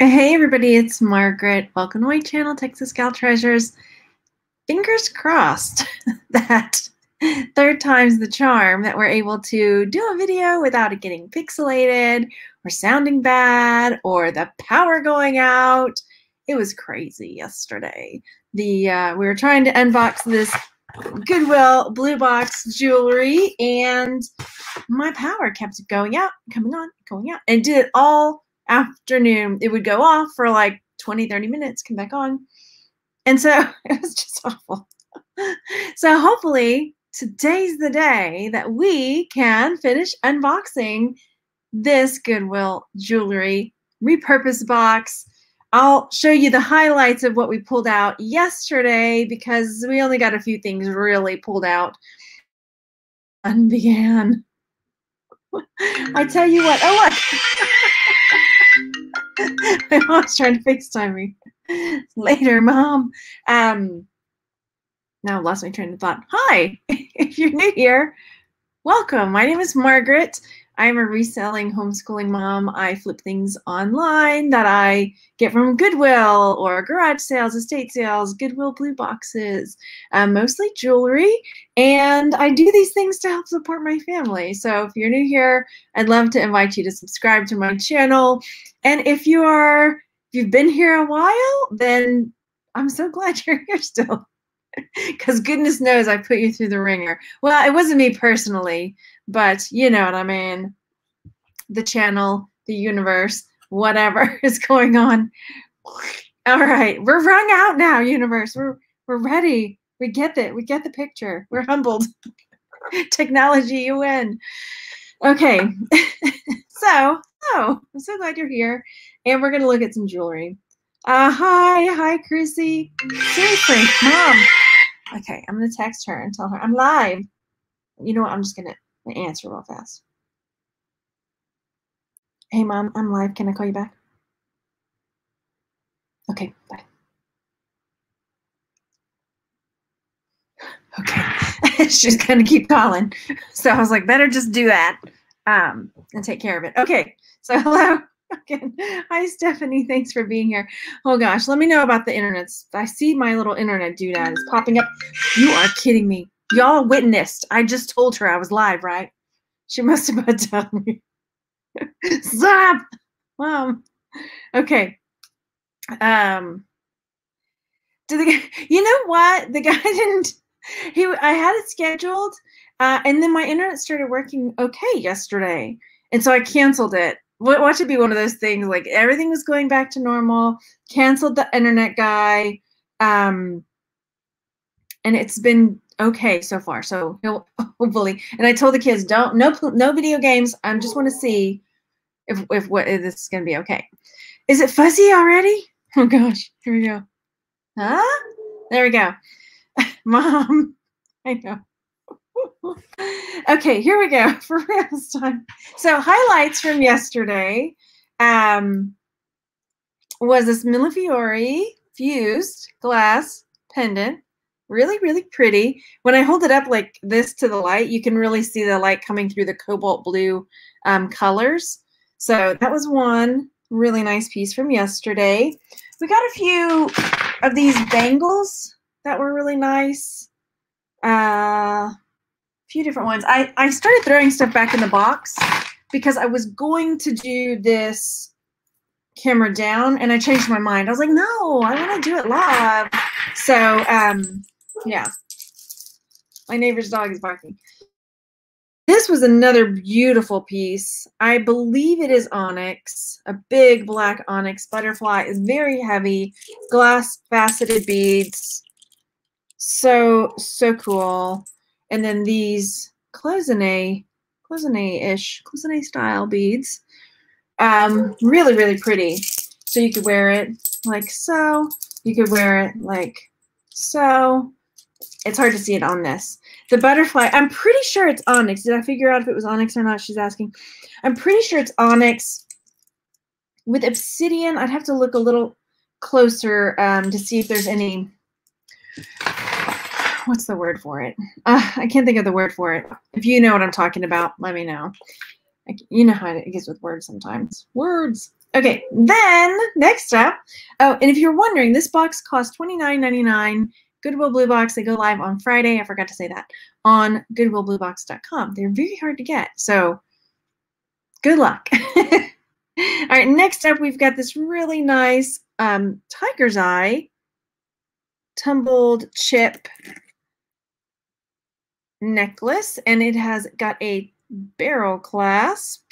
Hey everybody, it's Margaret. Welcome to my channel, Texas Gal Treasures. Fingers crossed that third time's the charm that we're able to do a video without it getting pixelated or sounding bad or the power going out. It was crazy yesterday. The uh, we were trying to unbox this Goodwill blue box jewelry and my power kept going out, coming on, going out, and did it all afternoon, it would go off for like 20, 30 minutes, come back on. And so it was just awful. so hopefully today's the day that we can finish unboxing this Goodwill jewelry repurpose box. I'll show you the highlights of what we pulled out yesterday because we only got a few things really pulled out. And began. I tell you what, oh look. My mom's trying to FaceTime me. Later, mom. Um, now I've lost my train of thought. Hi, if you're new here, welcome. My name is Margaret. I'm a reselling homeschooling mom. I flip things online that I get from Goodwill or garage sales, estate sales, Goodwill blue boxes, um, mostly jewelry. And I do these things to help support my family. So if you're new here, I'd love to invite you to subscribe to my channel. And if you are, if you've been here a while, then I'm so glad you're here still. Because goodness knows I put you through the ringer. Well, it wasn't me personally, but you know what I mean. The channel, the universe, whatever is going on. All right, we're rung out now, universe. We're we're ready. We get it. We get the picture. We're humbled. Technology, you win. Okay, so oh, I'm so glad you're here, and we're gonna look at some jewelry. Uh, hi, hi, Chrissy. Seriously, mom. Okay, I'm gonna text her and tell her I'm live. You know what? I'm just gonna answer real fast. Hey, mom, I'm live. Can I call you back? Okay, bye. Okay, she's gonna keep calling, so I was like, better just do that um, and take care of it. Okay, so hello. Hi, Stephanie. Thanks for being here. Oh gosh, let me know about the internet. I see my little internet doodad is popping up. You are kidding me. Y'all witnessed. I just told her I was live, right? She must have been telling me. Stop, mom. Okay. Um. Did the you know what the guy didn't? He I had it scheduled, uh, and then my internet started working okay yesterday, and so I canceled it watch it be one of those things like everything was going back to normal canceled the internet guy um and it's been okay so far so he'll hopefully and i told the kids don't no no video games i just want to see if if what if this is going to be okay. Is it fuzzy already? Oh gosh here we go. Huh? There we go. Mom i know okay, here we go for real this time. So highlights from yesterday um, was this Millefiori fused glass pendant. Really, really pretty. When I hold it up like this to the light, you can really see the light coming through the cobalt blue um, colors. So that was one really nice piece from yesterday. We got a few of these bangles that were really nice. Uh, few different ones. I, I started throwing stuff back in the box because I was going to do this camera down and I changed my mind. I was like, no, I want to do it live. So, um, yeah. My neighbor's dog is barking. This was another beautiful piece. I believe it is onyx, a big black onyx butterfly. is very heavy, glass faceted beads. So, so cool. And then these cloisonne, cloisonne-ish, cloisonne style beads. Um, really, really pretty. So you could wear it like so. You could wear it like so. It's hard to see it on this. The butterfly, I'm pretty sure it's onyx. Did I figure out if it was onyx or not? She's asking. I'm pretty sure it's onyx. With obsidian, I'd have to look a little closer um, to see if there's any what's the word for it? Uh, I can't think of the word for it. If you know what I'm talking about, let me know. you know how it gets with words sometimes. Words. Okay, then next up. Oh, and if you're wondering, this box costs $29.99. Goodwill Blue Box, they go live on Friday. I forgot to say that on goodwillbluebox.com. They're very hard to get. So good luck. All right, next up, we've got this really nice um, tiger's eye tumbled chip necklace, and it has got a barrel clasp.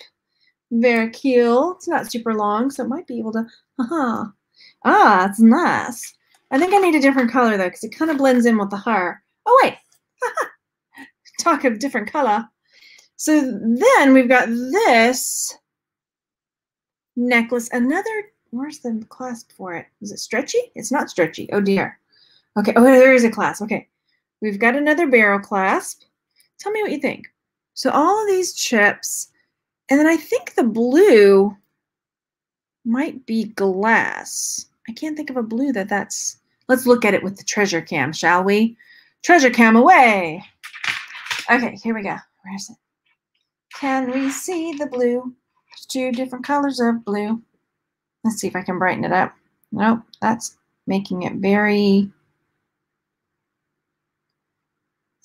Very cute. It's not super long, so it might be able to. Uh-huh. Ah, it's nice. I think I need a different color though, because it kind of blends in with the hair. Oh wait, talk of different color. So then we've got this necklace. Another, where's the clasp for it? Is it stretchy? It's not stretchy. Oh dear. Okay. Oh, there is a clasp. Okay. We've got another barrel clasp. Tell me what you think. So all of these chips, and then I think the blue might be glass. I can't think of a blue that that's, let's look at it with the treasure cam, shall we? Treasure cam away. Okay, here we go. Where is it? Can we see the blue? There's two different colors of blue. Let's see if I can brighten it up. Nope, that's making it very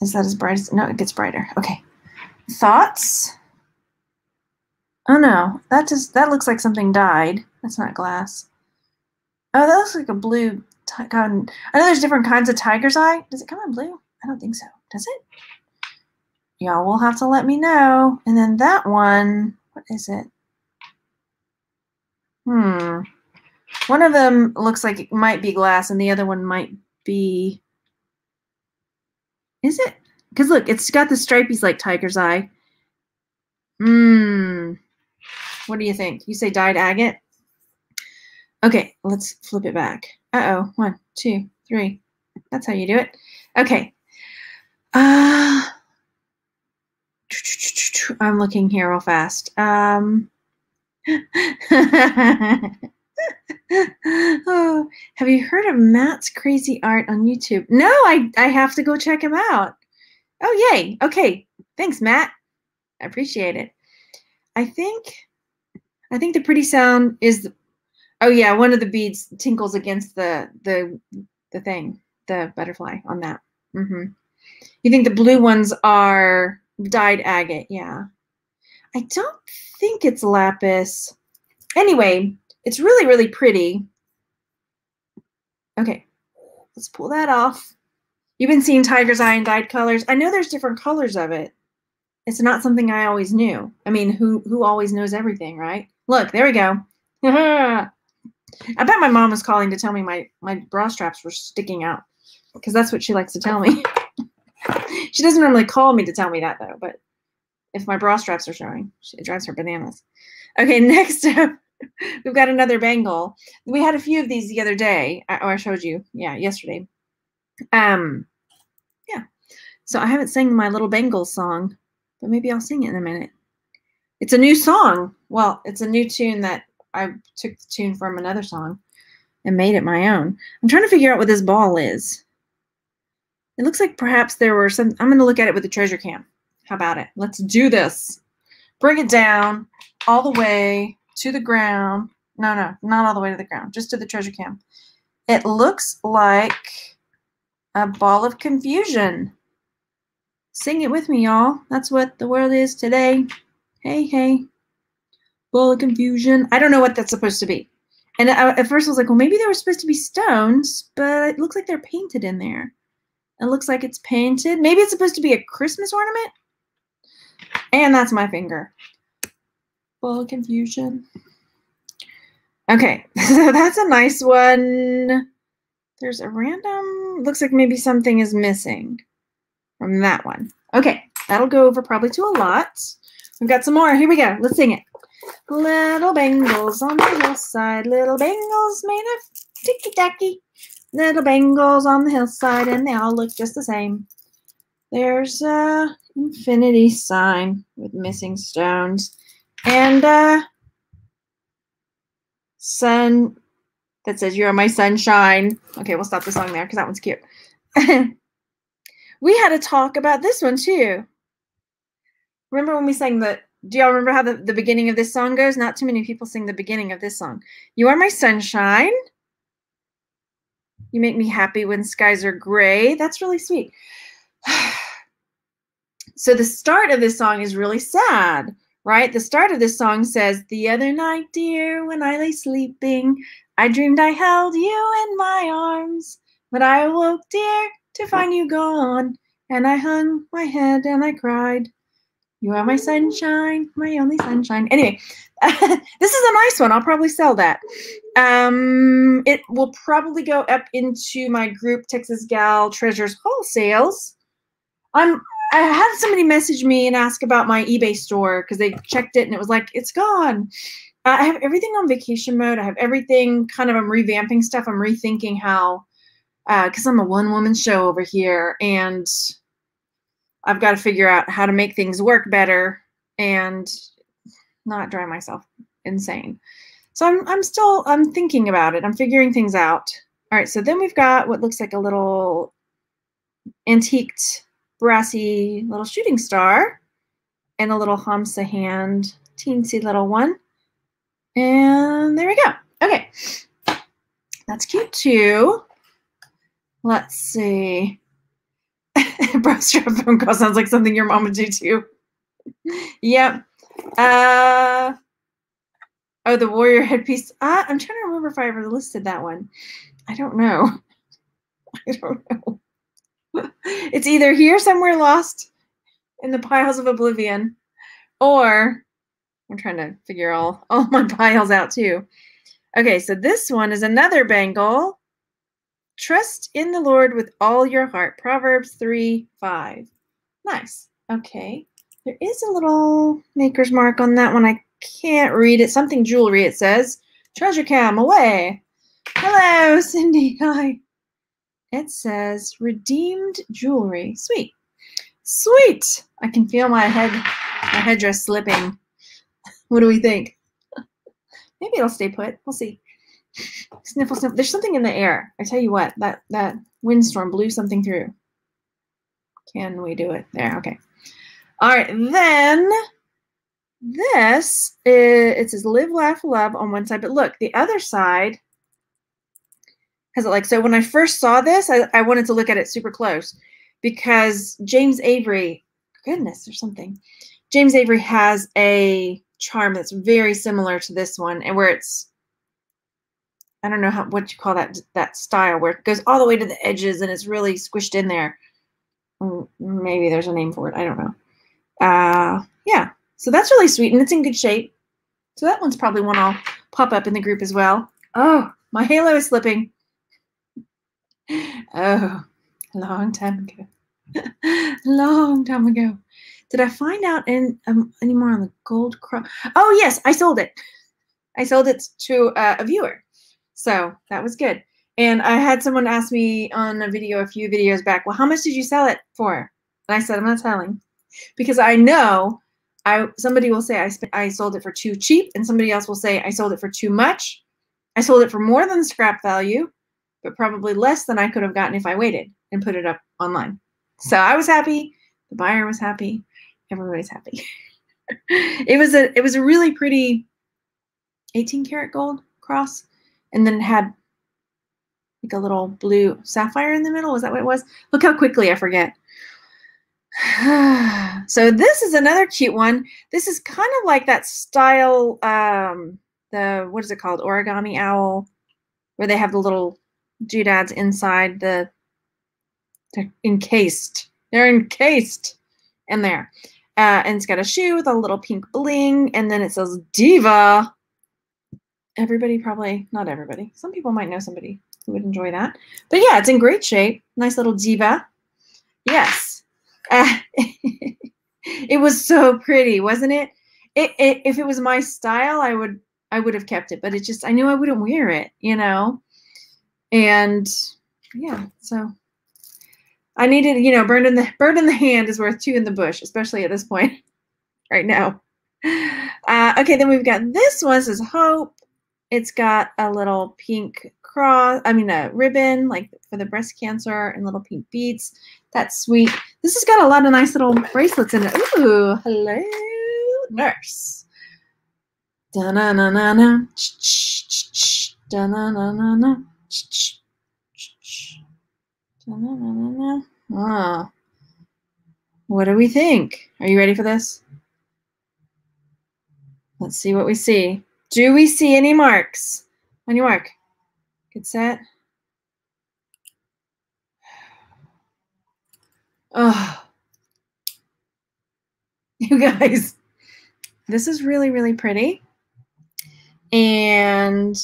is that as bright as, no, it gets brighter. Okay. Thoughts? Oh no, that just, that looks like something died. That's not glass. Oh, that looks like a blue, I know there's different kinds of tiger's eye. Does it come in blue? I don't think so. Does it? Y'all will have to let me know. And then that one, what is it? Hmm. One of them looks like it might be glass and the other one might be is it? Because look, it's got the stripies like tiger's eye. Mmm. What do you think? You say dyed agate? Okay, let's flip it back. Uh-oh. One, two, three. That's how you do it. Okay. Uh, I'm looking here real fast. Um, oh, have you heard of Matt's Crazy Art on YouTube? No, I, I have to go check him out. Oh, yay. Okay. Thanks, Matt. I appreciate it. I think I think the pretty sound is the, oh yeah, one of the beads tinkles against the the the thing, the butterfly on that. Mm-hmm. You think the blue ones are dyed agate, yeah. I don't think it's lapis. Anyway, it's really, really pretty. Okay, let's pull that off. You've been seeing tiger's eye and dyed colors. I know there's different colors of it. It's not something I always knew. I mean, who who always knows everything, right? Look, there we go. I bet my mom was calling to tell me my my bra straps were sticking out because that's what she likes to tell me. she doesn't normally call me to tell me that though, but if my bra straps are showing, it drives her bananas. Okay, next up, We've got another bangle. We had a few of these the other day. I, oh, I showed you. Yeah, yesterday. Um, yeah. So I haven't sang my little bangle song, but maybe I'll sing it in a minute. It's a new song. Well, it's a new tune that I took the tune from another song and made it my own. I'm trying to figure out what this ball is. It looks like perhaps there were some. I'm going to look at it with the treasure cam. How about it? Let's do this. Bring it down all the way to the ground. No, no, not all the way to the ground, just to the treasure cam. It looks like a ball of confusion. Sing it with me, y'all. That's what the world is today. Hey, hey. Ball of confusion. I don't know what that's supposed to be. And I, at first I was like, well, maybe they were supposed to be stones, but it looks like they're painted in there. It looks like it's painted. Maybe it's supposed to be a Christmas ornament. And that's my finger. Ball confusion. Okay, so that's a nice one. There's a random, looks like maybe something is missing from that one. Okay, that'll go over probably to a lot. We've got some more. Here we go. Let's sing it. Little bangles on the hillside, little bangles made of ticky-tacky. Little bangles on the hillside, and they all look just the same. There's a infinity sign with missing stones and uh, sun that says "You're my sunshine." Okay, we'll stop the song there because that one's cute. we had a talk about this one too. Remember when we sang the do y'all remember how the, the beginning of this song goes? Not too many people sing the beginning of this song. You are my sunshine. You make me happy when skies are gray. That's really sweet. so the start of this song is really sad, right? The start of this song says, The other night, dear, when I lay sleeping, I dreamed I held you in my arms. But I awoke, dear, to find you gone. And I hung my head and I cried. You are my sunshine, my only sunshine. Anyway, this is a nice one. I'll probably sell that. Um, it will probably go up into my group Texas Gal Treasures Haul Sales. I'm I had somebody message me and ask about my eBay store because they checked it and it was like it's gone. Uh, I have everything on vacation mode. I have everything kind of I'm revamping stuff. I'm rethinking how because uh, I'm a one woman show over here and I've got to figure out how to make things work better and not drive myself insane. So I'm, I'm still, I'm thinking about it. I'm figuring things out. All right, so then we've got what looks like a little antiqued, brassy little shooting star and a little Hamsa hand, teensy little one. And there we go. Okay, that's cute too. Let's see. Bro strap phone call sounds like something your mom would do too. Yep. Uh, oh, the warrior headpiece. Uh, I'm trying to remember if I ever listed that one. I don't know. I don't know. it's either here somewhere lost in the piles of oblivion, or I'm trying to figure all, all my piles out too. Okay, so this one is another bangle. Trust in the Lord with all your heart. Proverbs 3 5. Nice. Okay. There is a little maker's mark on that one. I can't read it. Something jewelry, it says. Treasure cam away. Hello, Cindy. Hi. It says redeemed jewelry. Sweet. Sweet. I can feel my head, my headdress slipping. What do we think? Maybe it'll stay put. We'll see. Sniffle, sniffle. There's something in the air. I tell you what, that that windstorm blew something through. Can we do it? There. Okay. All right. Then this is, it says live, laugh, love on one side, but look, the other side it like so. When I first saw this, I, I wanted to look at it super close because James Avery, goodness, there's something. James Avery has a charm that's very similar to this one, and where it's I don't know how what you call that that style where it goes all the way to the edges and it's really squished in there. Mm, maybe there's a name for it. I don't know. Uh, yeah. So that's really sweet and it's in good shape. So that one's probably one I'll pop up in the group as well. Oh, my halo is slipping. Oh, long time ago. long time ago. Did I find out in, um, any more on the gold cross? Oh, yes, I sold it. I sold it to uh, a viewer. So that was good. And I had someone ask me on a video a few videos back, well, how much did you sell it for? And I said, I'm not telling because I know I somebody will say I I sold it for too cheap, and somebody else will say I sold it for too much. I sold it for more than scrap value, but probably less than I could have gotten if I waited and put it up online. So I was happy. The buyer was happy. Everybody's happy. it was a it was a really pretty 18 karat gold cross and then it had like a little blue sapphire in the middle. Was that what it was? Look how quickly I forget. so this is another cute one. This is kind of like that style, um, the, what is it called? Origami owl, where they have the little doodads inside the, they're encased. They're encased in there. Uh, and it's got a shoe with a little pink bling, and then it says Diva everybody probably, not everybody, some people might know somebody who would enjoy that. But yeah, it's in great shape. Nice little diva. Yes. Uh, it was so pretty, wasn't it? It, it? If it was my style, I would I would have kept it, but it just I knew I wouldn't wear it, you know. And yeah, so I needed, you know, bird in the bird in the hand is worth two in the bush, especially at this point right now. Uh, okay, then we've got this one says hope. It's got a little pink cross, I mean, a ribbon like for the breast cancer and little pink beads. That's sweet. This has got a lot of nice little bracelets in it. Ooh, hello. nurse. Da na na na na. Da na na na na. Ah. What do we think? Are you ready for this? Let's see what we see. Do we see any marks? On your mark. Get set. Oh, you guys, this is really, really pretty. And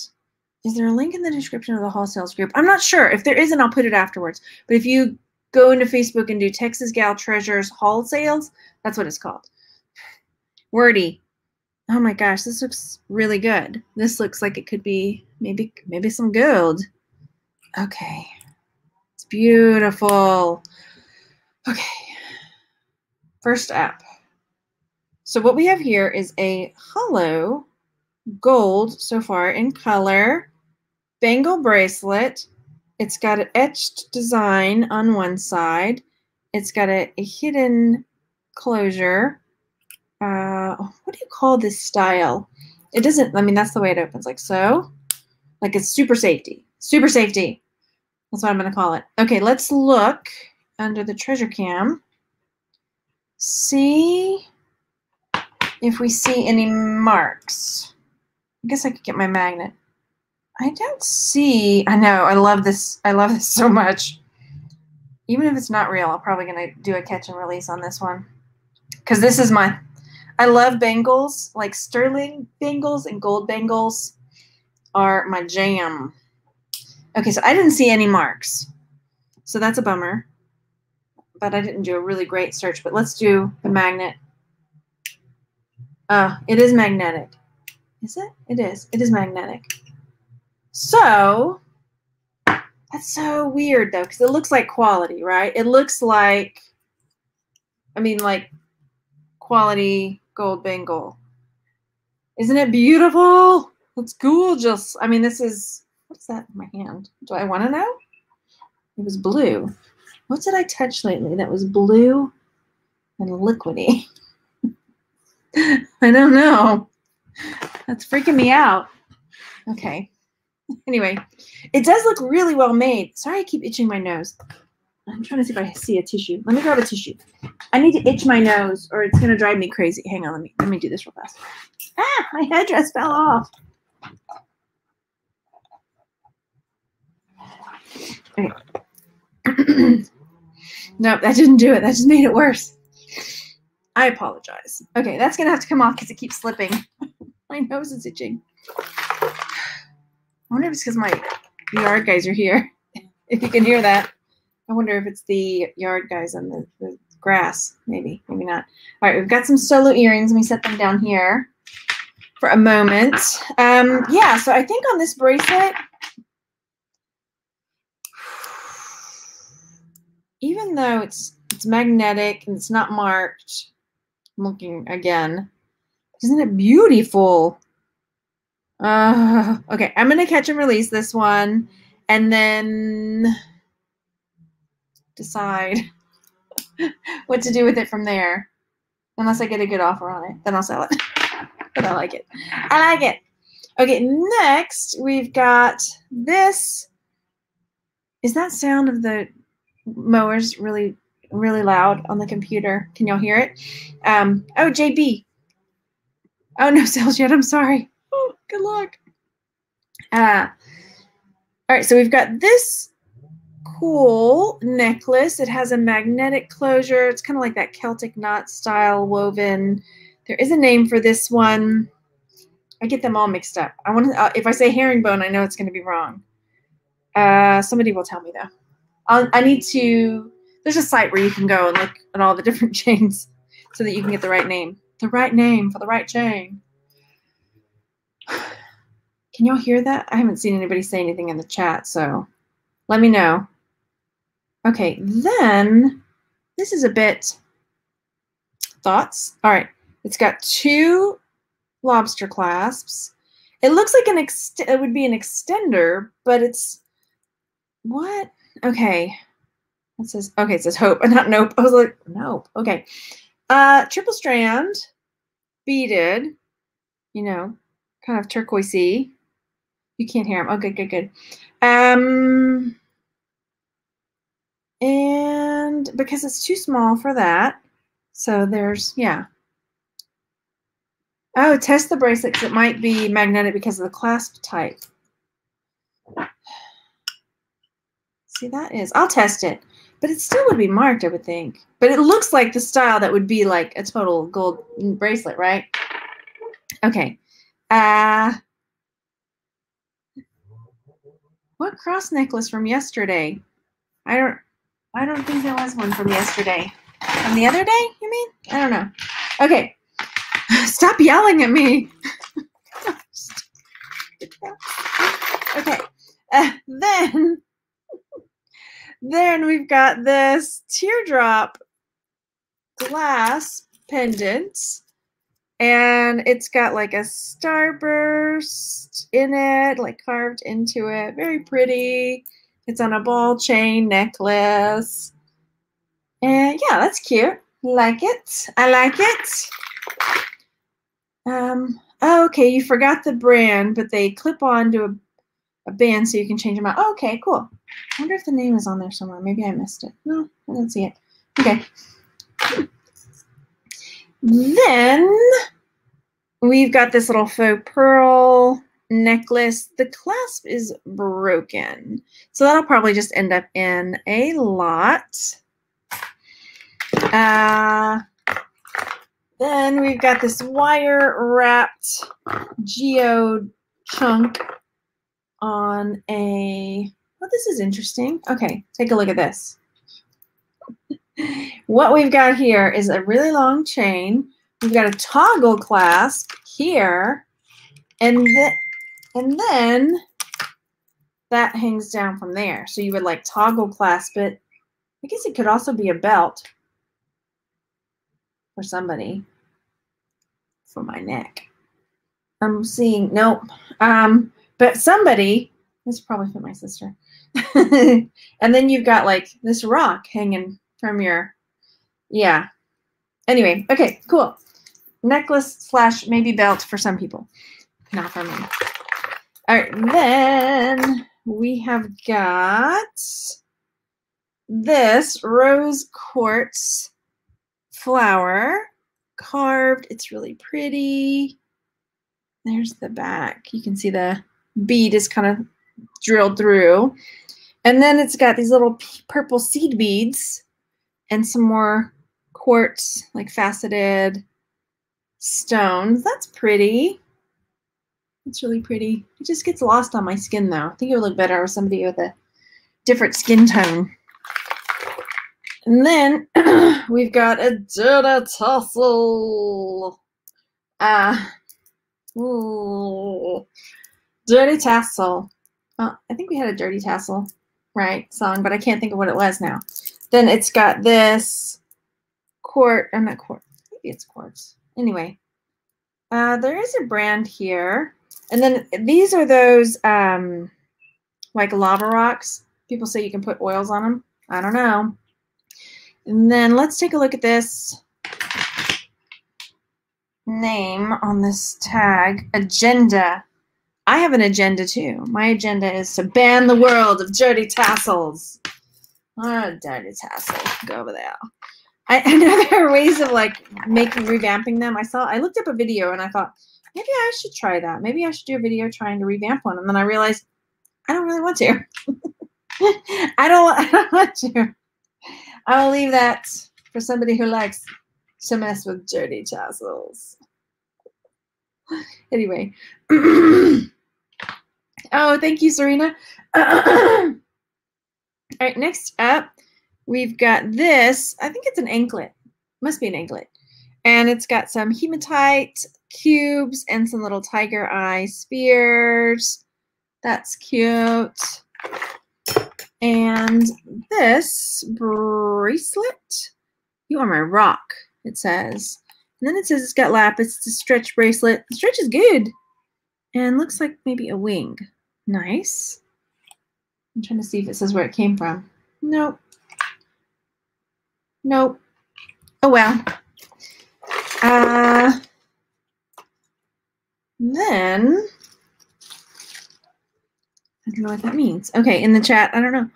is there a link in the description of the Haul Sales group? I'm not sure. If there isn't, I'll put it afterwards. But if you go into Facebook and do Texas Gal Treasures Haul Sales, that's what it's called. Wordy. Oh my gosh, this looks really good. This looks like it could be maybe maybe some gold. Okay. It's beautiful. Okay. First up. So what we have here is a hollow gold so far in color bangle bracelet. It's got an etched design on one side. It's got a, a hidden closure. Uh, what do you call this style? It doesn't, I mean, that's the way it opens, like so. Like it's super safety. Super safety. That's what I'm going to call it. Okay, let's look under the treasure cam. See if we see any marks. I guess I could get my magnet. I don't see, I know, I love this. I love this so much. Even if it's not real, I'm probably going to do a catch and release on this one. Because this is my, I love bangles, like sterling bangles and gold bangles are my jam. Okay, so I didn't see any marks. So that's a bummer. But I didn't do a really great search. But let's do the magnet. Uh, it is magnetic. Is it? It is. It is magnetic. So, that's so weird though, because it looks like quality, right? It looks like, I mean, like quality gold bangle. Isn't it beautiful? It's gorgeous. I mean, this is, what's that in my hand? Do I want to know? It was blue. What did I touch lately that was blue and liquidy? I don't know. That's freaking me out. Okay. Anyway, it does look really well made. Sorry, I keep itching my nose. I'm trying to see if I see a tissue. Let me grab a tissue. I need to itch my nose or it's gonna drive me crazy. Hang on, let me let me do this real fast. Ah, my headdress fell off. Okay. nope, that didn't do it. That just made it worse. I apologize. Okay, that's gonna have to come off because it keeps slipping. my nose is itching. I wonder if it's because my yard guys are here. if you can hear that. I wonder if it's the yard guys on the, the grass. Maybe, maybe not. All right, we've got some solo earrings. Let me set them down here for a moment. Um, yeah, so I think on this bracelet, even though it's it's magnetic and it's not marked, I'm looking again. Isn't it beautiful? Uh, okay, I'm gonna catch and release this one, and then decide what to do with it from there. Unless I get a good offer on it, then I'll sell it. but I like it. I like it. Okay, next we've got this. Is that sound of the mowers really, really loud on the computer? Can y'all hear it? Um, oh, JB. Oh, no sales yet. I'm sorry. Good luck. Uh, all right, so we've got this cool necklace. It has a magnetic closure. It's kind of like that Celtic knot style woven. There is a name for this one. I get them all mixed up. I want to. Uh, if I say herringbone, I know it's going to be wrong. Uh, somebody will tell me though. I'll, I need to. There's a site where you can go and look at all the different chains so that you can get the right name. The right name for the right chain. Can y'all hear that? I haven't seen anybody say anything in the chat, so let me know. Okay, then this is a bit thoughts. All right, it's got two lobster clasps. It looks like an ext it would be an extender, but it's what? Okay. It says okay, it says hope, not nope. I was like, nope. Okay. Uh triple strand. beaded, you know, kind of turquoisey. You can't hear him. Oh, good, good, good. Um, and because it's too small for that, so there's, yeah. Oh, test the bracelet because it might be magnetic because of the clasp type. See, that is, I'll test it, but it still would be marked, I would think. But it looks like the style that would be like a total gold bracelet, right? Okay. Uh, what cross necklace from yesterday? I don't, I don't think there was one from yesterday. From the other day, you mean? I don't know. Okay. Stop yelling at me. okay. Uh, then then we've got this teardrop glass pendant. And it's got like a starburst in it, like carved into it. Very pretty. It's on a ball chain necklace. And yeah, that's cute. Like it. I like it. Um, oh, okay, you forgot the brand, but they clip on to a, a band so you can change them out. Oh, okay, cool. I wonder if the name is on there somewhere. Maybe I missed it. No, I didn't see it. Okay. Then we've got this little faux pearl necklace. The clasp is broken. So that'll probably just end up in a lot. Uh, then we've got this wire wrapped geo chunk on a Oh, this is interesting. Okay, take a look at this. What we've got here is a really long chain. We've got a toggle clasp here, and, th and then that hangs down from there. So you would like toggle clasp it. I guess it could also be a belt for somebody for my neck. I'm seeing, nope. Um, but somebody, this probably for my sister. and then you've got like this rock hanging from your, yeah. Anyway, okay, cool. Necklace slash maybe belt for some people, not for me. All right, then we have got this rose quartz flower carved. It's really pretty. There's the back. You can see the bead is kind of drilled through. And then it's got these little purple seed beads and some more quartz, like faceted stones. That's pretty. It's really pretty. It just gets lost on my skin though. I think it would look better with somebody with a different skin tone. And then we've got a dirty tassel. Ah, uh, ooh, dirty tassel. Oh, I think we had a dirty tassel right song, but I can't think of what it was now. Then it's got this quart, I'm not quart, maybe it's quartz. Anyway, uh, there is a brand here. And then these are those um, like lava rocks. People say you can put oils on them. I don't know. And then let's take a look at this name on this tag, Agenda. I have an agenda too. My agenda is to ban the world of dirty tassels. Oh, dirty tassel. Go over there. I, I know there are ways of like making revamping them. I saw I looked up a video and I thought maybe I should try that. Maybe I should do a video trying to revamp one. And then I realized I don't really want to. I don't I don't want to. I'll leave that for somebody who likes to mess with dirty tassels. Anyway. Oh, thank you, Serena. All right, next up, we've got this. I think it's an anklet. Must be an anklet. And it's got some hematite cubes and some little tiger eye spears. That's cute. And this bracelet, you are my rock, it says. And then it says it's got lapis. It's a stretch bracelet. The stretch is good. And looks like maybe a wing. Nice. I'm trying to see if it says where it came from. Nope. Nope. Oh well. Uh, then, I don't know what that means. Okay, in the chat, I don't know.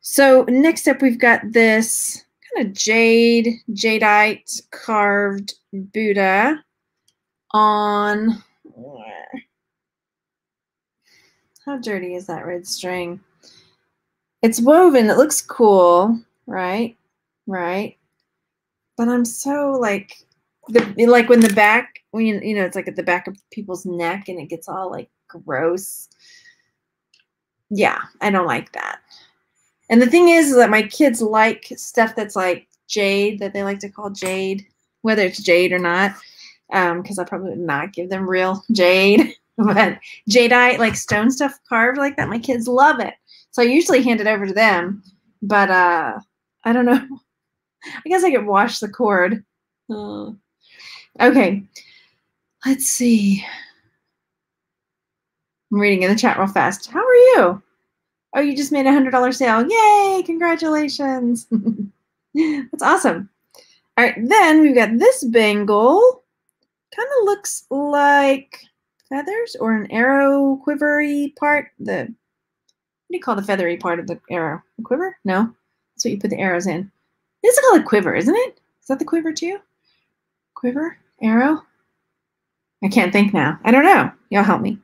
So next up, we've got this kind of jade, jadeite carved Buddha on, how dirty is that red string? It's woven, it looks cool, right? Right. But I'm so like, the like when the back, when you, you know, it's like at the back of people's neck and it gets all like gross. Yeah, I don't like that. And the thing is, is that my kids like stuff that's like jade, that they like to call jade, whether it's jade or not, because um, I probably would not give them real jade. but jadeite, like stone stuff carved like that, my kids love it. So I usually hand it over to them. But uh, I don't know. I guess I could wash the cord. Uh, okay, let's see. I'm reading in the chat real fast. How are you? Oh, you just made a hundred dollar sale. Yay! Congratulations. That's awesome. All right, then we've got this bangle. Kind of looks like feathers or an arrow quivery part. The what do you call the feathery part of the arrow? A quiver? No, that's what you put the arrows in. It's called a quiver, isn't it? Is that the quiver too? Quiver? Arrow? I can't think now. I don't know. Y'all help me.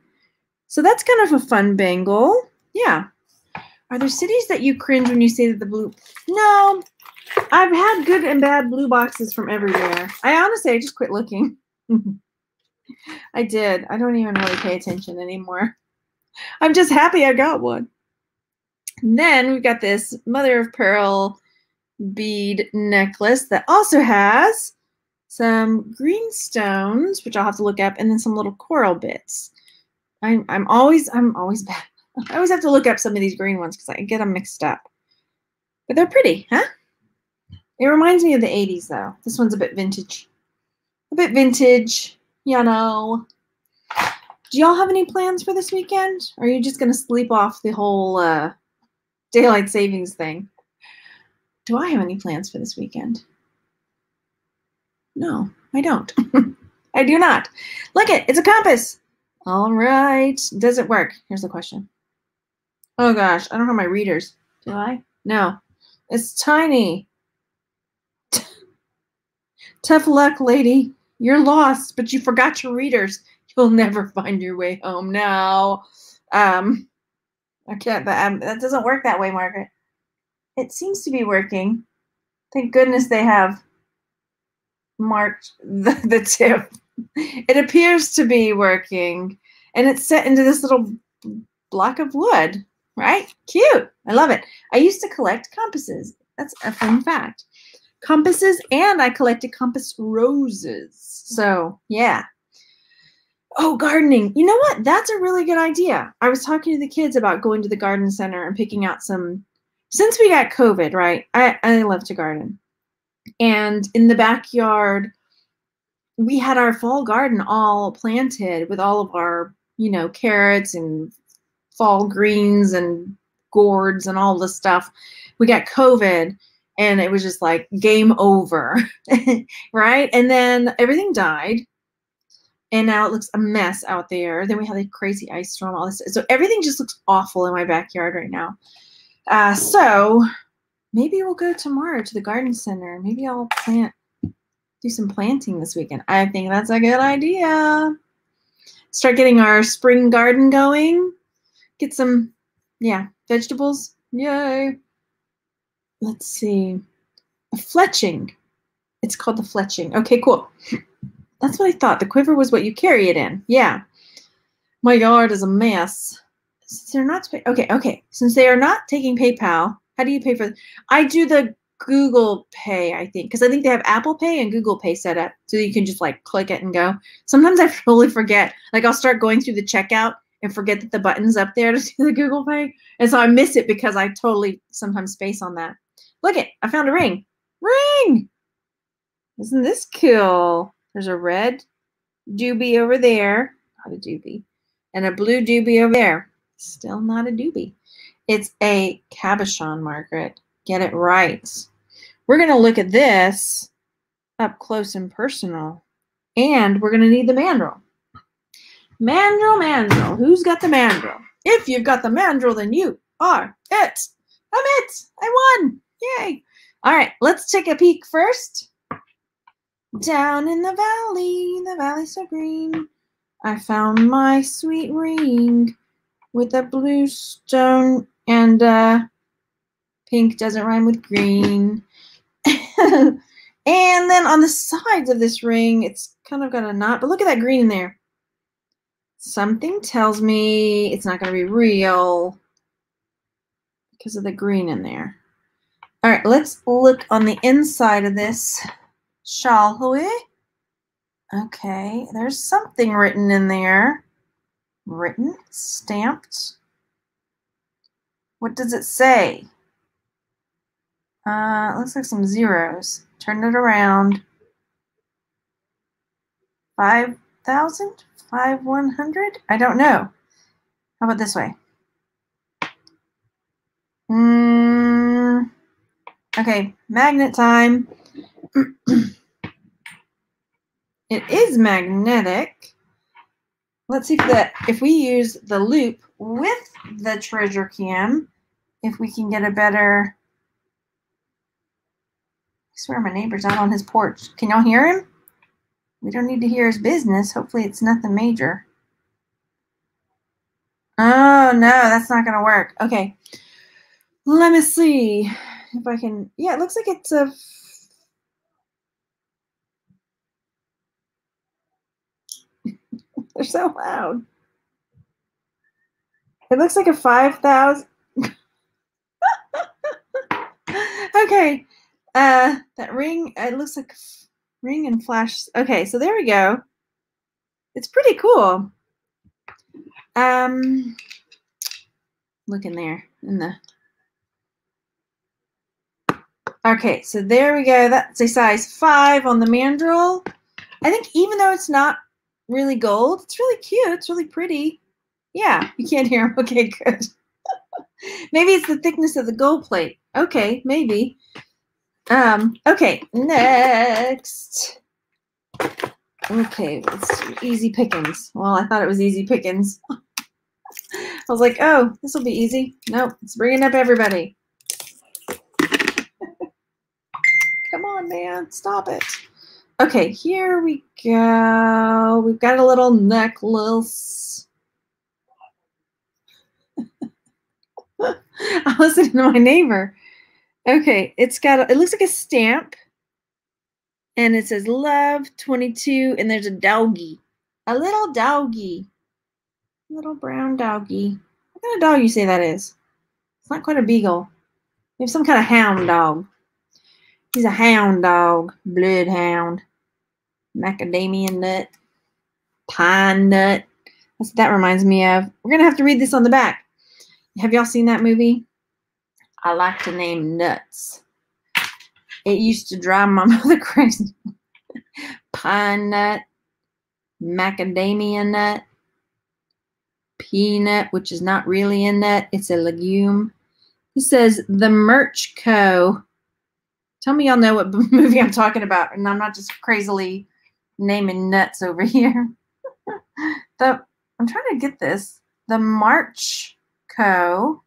So that's kind of a fun bangle. Yeah. Are there cities that you cringe when you say that the blue? No, I've had good and bad blue boxes from everywhere. I honestly, I just quit looking. I did. I don't even really pay attention anymore. I'm just happy I got one. Then we've got this mother of pearl bead necklace that also has some green stones, which I'll have to look up, and then some little coral bits. I'm I'm always I'm always bad. I always have to look up some of these green ones because I get them mixed up. But they're pretty, huh? It reminds me of the 80s though. This one's a bit vintage. A bit vintage, you know. Do y'all have any plans for this weekend? Or are you just gonna sleep off the whole uh, daylight savings thing? Do I have any plans for this weekend? No, I don't. I do not. Look it, it's a compass. All right. Does it work? Here's the question. Oh gosh, I don't have my readers. Do I? No. It's tiny. Tough luck, lady. You're lost, but you forgot your readers. You'll never find your way home now. Um, I can't. That, um, that doesn't work that way, Margaret. It seems to be working. Thank goodness they have marked the, the tip. It appears to be working, and it's set into this little block of wood. Right? Cute. I love it. I used to collect compasses. That's a fun fact compasses and I collected compass roses. So, yeah. Oh, gardening. You know what? That's a really good idea. I was talking to the kids about going to the garden center and picking out some. Since we got COVID, right? I, I love to garden. And in the backyard, we had our fall garden all planted with all of our, you know, carrots and fall greens and gourds and all this stuff. We got COVID and it was just like game over, right? And then everything died, and now it looks a mess out there. Then we had a crazy ice storm, all this. So everything just looks awful in my backyard right now. Uh, so maybe we'll go tomorrow to the garden center. Maybe I'll plant, do some planting this weekend. I think that's a good idea. Start getting our spring garden going. Get some, yeah, vegetables. Yay let's see, a fletching. It's called the fletching. Okay, cool. That's what I thought. The quiver was what you carry it in. Yeah. My yard is a mess. Since they're not okay, okay. Since they are not taking PayPal, how do you pay for? I do the Google Pay, I think, because I think they have Apple Pay and Google Pay set up, so you can just like click it and go. Sometimes I totally forget. Like I'll start going through the checkout and forget that the button's up there to do the Google Pay, and so I miss it because I totally sometimes space on that. Look it, I found a ring. Ring! Isn't this cool? There's a red doobie over there. Not a doobie. And a blue doobie over there. Still not a doobie. It's a cabochon, Margaret. Get it right. We're going to look at this up close and personal. And we're going to need the mandrel. Mandrill, mandrill. Who's got the mandrill? If you've got the mandrill, then you are it. I'm it. I won. Yay. All right, let's take a peek first. Down in the valley, the valley so green, I found my sweet ring with a blue stone and uh, pink doesn't rhyme with green. and then on the sides of this ring, it's kind of got a knot, but look at that green in there. Something tells me it's not going to be real because of the green in there. All right, let's look on the inside of this shall we? Okay, there's something written in there. Written, stamped. What does it say? Uh, looks like some zeros. Turn it around. 5,000? 5, 100? I don't know. How about this way? Mm, okay, magnet time. it is magnetic. Let's see if if we use the loupe with the treasure cam, if we can get a better. I swear my neighbor's out on his porch. Can y'all hear him? We don't need to hear his business. Hopefully it's nothing major. Oh no, that's not gonna work. Okay. Let me see if I can. Yeah, it looks like it's a. They're so loud. It looks like a 5,000. okay. Uh, that ring, it looks like ring and flash. Okay, so there we go. It's pretty cool. Um, look in there in the Okay, so there we go. That's a size five on the mandrel. I think even though it's not really gold, it's really cute. It's really pretty. Yeah, you can't hear him. Okay, good. maybe it's the thickness of the gold plate. Okay, maybe. Um, okay, next. Okay, let's easy pickings. Well, I thought it was easy pickings. I was like, oh, this will be easy. Nope, it's bringing up everybody. Come on, man. Stop it. Okay, here we go. We've got a little necklace. I listening to my neighbor. Okay, it's got a, it looks like a stamp. And it says love 22 and there's a doggy. A little doggy. Little brown doggy. What kind of dog you say that is? It's not quite a beagle. Maybe some kind of hound dog. He's a hound dog, bloodhound, macadamia nut, pine nut. That's what that reminds me of. We're gonna have to read this on the back. Have y'all seen that movie? I like to name nuts. It used to drive my mother crazy. pine nut, macadamia nut, peanut, which is not really a nut, it's a legume. It says the Merch Co. Tell me y'all know what movie I'm talking about, and I'm not just crazily naming nuts over here. the I'm trying to get this. The March Co.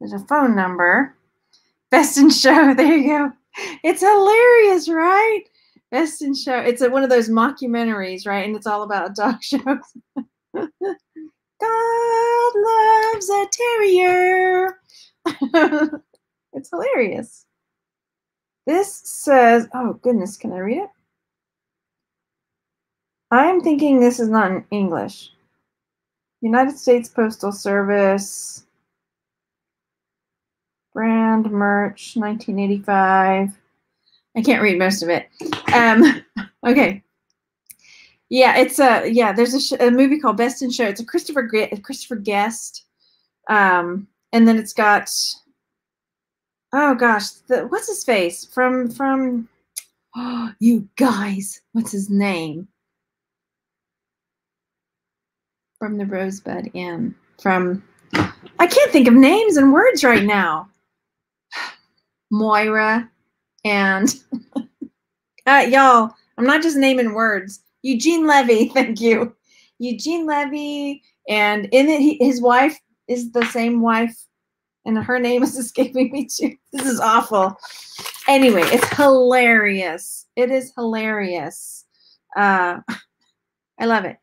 There's a phone number. Best in Show. There you go. It's hilarious, right? Best in Show. It's a, one of those mockumentaries, right? And it's all about dog shows. God loves a terrier. it's hilarious. This says, oh goodness, can I read it? I'm thinking this is not in English. United States Postal Service, brand merch, 1985. I can't read most of it. Um, okay. Yeah, it's a yeah. There's a, a, movie called Best in Show. It's a Christopher Christopher Guest, um, and then it's got Oh gosh, the, what's his face from from? Oh, you guys, what's his name? From the Rosebud Inn. From I can't think of names and words right now. Moira and uh, y'all. I'm not just naming words. Eugene Levy, thank you. Eugene Levy, and in it, he, his wife is the same wife, and her name is escaping me too. This is awful. Anyway, it's hilarious. It is hilarious. Uh, I love it.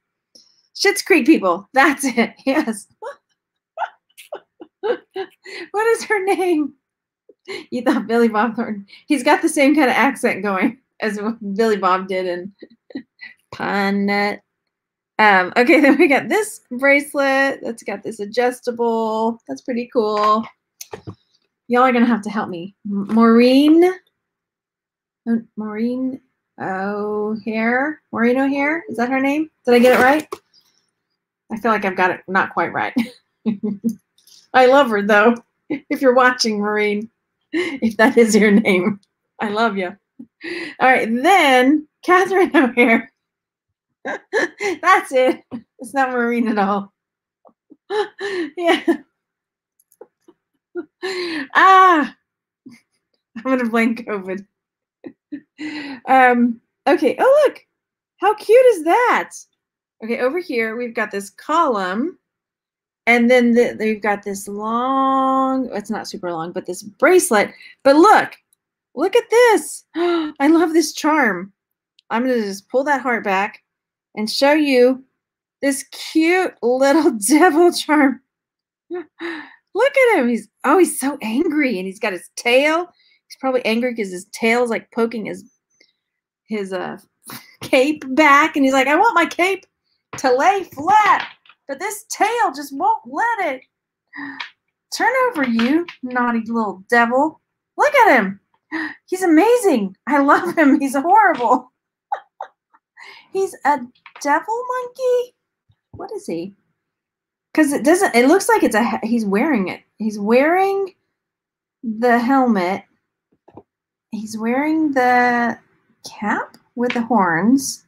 Schitt's Creek people. That's it. Yes. what is her name? You thought Billy Bob Thornton. He's got the same kind of accent going as Billy Bob did in Punnett. Um, okay, then we got this bracelet that's got this adjustable. That's pretty cool. Y'all are gonna have to help me. Maureen, oh, Maureen O'Hara, Maureen O'Hara. Is that her name? Did I get it right? I feel like I've got it not quite right. I love her though. If you're watching, Maureen, if that is your name, I love you. All right, then Catherine O'Hara. That's it. It's not Marine at all. yeah. ah, I'm gonna blame COVID. um. Okay. Oh look, how cute is that? Okay, over here we've got this column, and then the, we've got this long. It's not super long, but this bracelet. But look, look at this. I love this charm. I'm gonna just pull that heart back and show you this cute little devil charm. Look at him. He's oh, he's so angry, and he's got his tail. He's probably angry because his tail's like poking his his uh cape back, and he's like, I want my cape to lay flat, but this tail just won't let it. Turn over, you naughty little devil. Look at him. He's amazing. I love him. He's horrible. He's a devil monkey? What is he? Because it doesn't, it looks like it's a, he's wearing it. He's wearing the helmet. He's wearing the cap with the horns.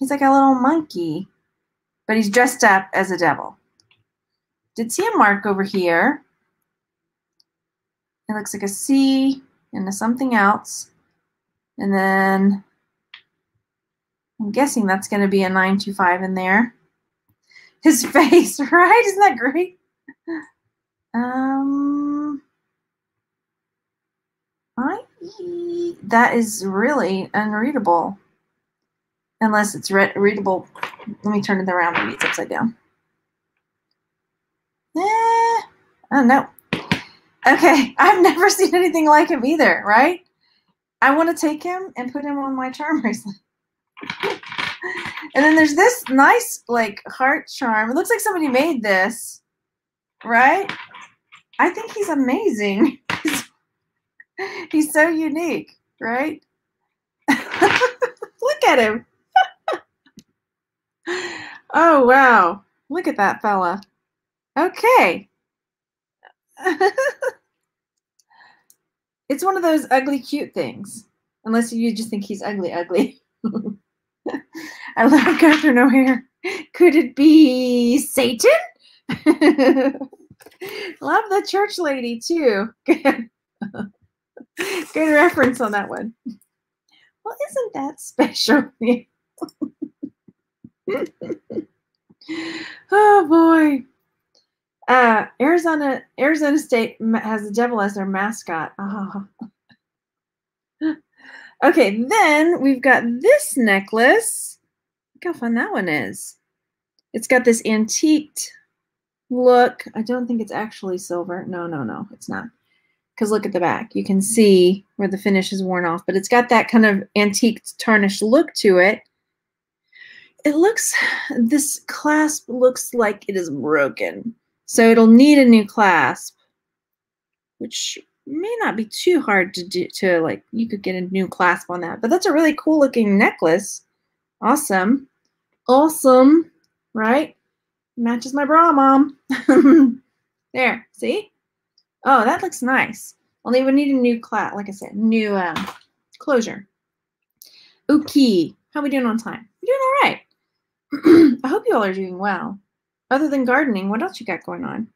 He's like a little monkey, but he's dressed up as a devil. Did see a mark over here. It looks like a C and something else. And then I'm guessing that's going to be a 925 in there. His face, right? Isn't that great? Um, I that is really unreadable. Unless it's re readable. Let me turn it around. Maybe it's upside down. Eh, I don't know. Okay, I've never seen anything like him either, right? I want to take him and put him on my charm bracelet and then there's this nice like heart charm. It looks like somebody made this, right? I think he's amazing. he's so unique, right? Look at him. Oh, wow. Look at that fella. Okay. it's one of those ugly cute things. Unless you just think he's ugly, ugly. I love Catherine O'Hara. Could it be Satan? love the church lady too. Good. Good reference on that one. Well, isn't that special? oh boy. Uh, Arizona Arizona State has the devil as their mascot. Oh. Okay, then we've got this necklace. Look how fun that one is. It's got this antiqued look. I don't think it's actually silver. No, no, no, it's not. Because look at the back. You can see where the finish is worn off, but it's got that kind of antique tarnished look to it. It looks, this clasp looks like it is broken. So it'll need a new clasp, which may not be too hard to do to like you could get a new clasp on that but that's a really cool looking necklace. Awesome. Awesome right? Matches my bra mom. There see? Oh that looks nice. Only we need a new clasp like i said new um, closure. Okay how we doing on time? We're doing all right i hope you all are doing well other than gardening what else you got going on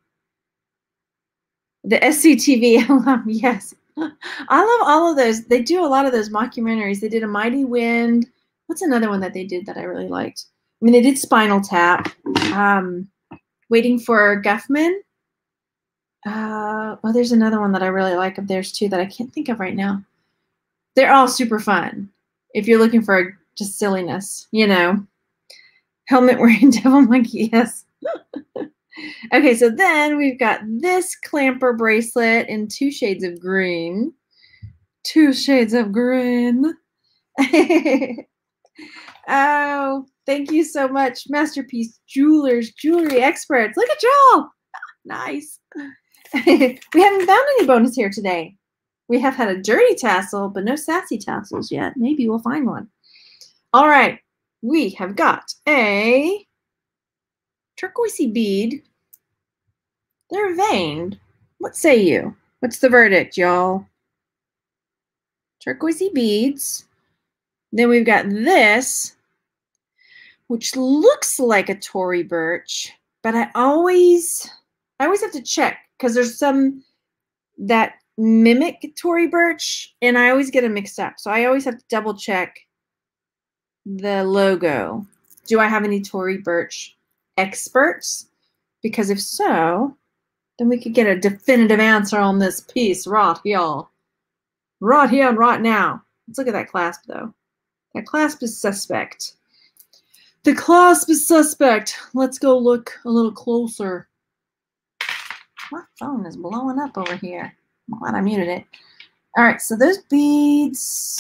the SCTV yes. I love all of those. They do a lot of those mockumentaries. They did a Mighty Wind. What's another one that they did that I really liked? I mean, they did Spinal Tap. Um, waiting for Guffman. Uh, oh, there's another one that I really like of theirs too that I can't think of right now. They're all super fun. If you're looking for just silliness, you know. Helmet wearing devil monkey, yes. okay, so then we've got this clamper bracelet in two shades of green. Two shades of green. oh, thank you so much, Masterpiece Jewelers, jewelry experts. Look at y'all. Nice. we haven't found any bonus here today. We have had a dirty tassel, but no sassy tassels yet. Maybe we'll find one. All right, we have got a turquoisey bead. They're veined. What say you? What's the verdict, y'all? Turquoisey beads. Then we've got this, which looks like a Tory Burch, but I always, I always have to check because there's some that mimic Tory Burch, and I always get them mixed up. So I always have to double check the logo. Do I have any Tory Burch experts? Because if so, then we could get a definitive answer on this piece right here. Right here and right now. Let's look at that clasp, though. That clasp is suspect. The clasp is suspect. Let's go look a little closer. My phone is blowing up over here. I'm glad I muted it. All right, so those beads,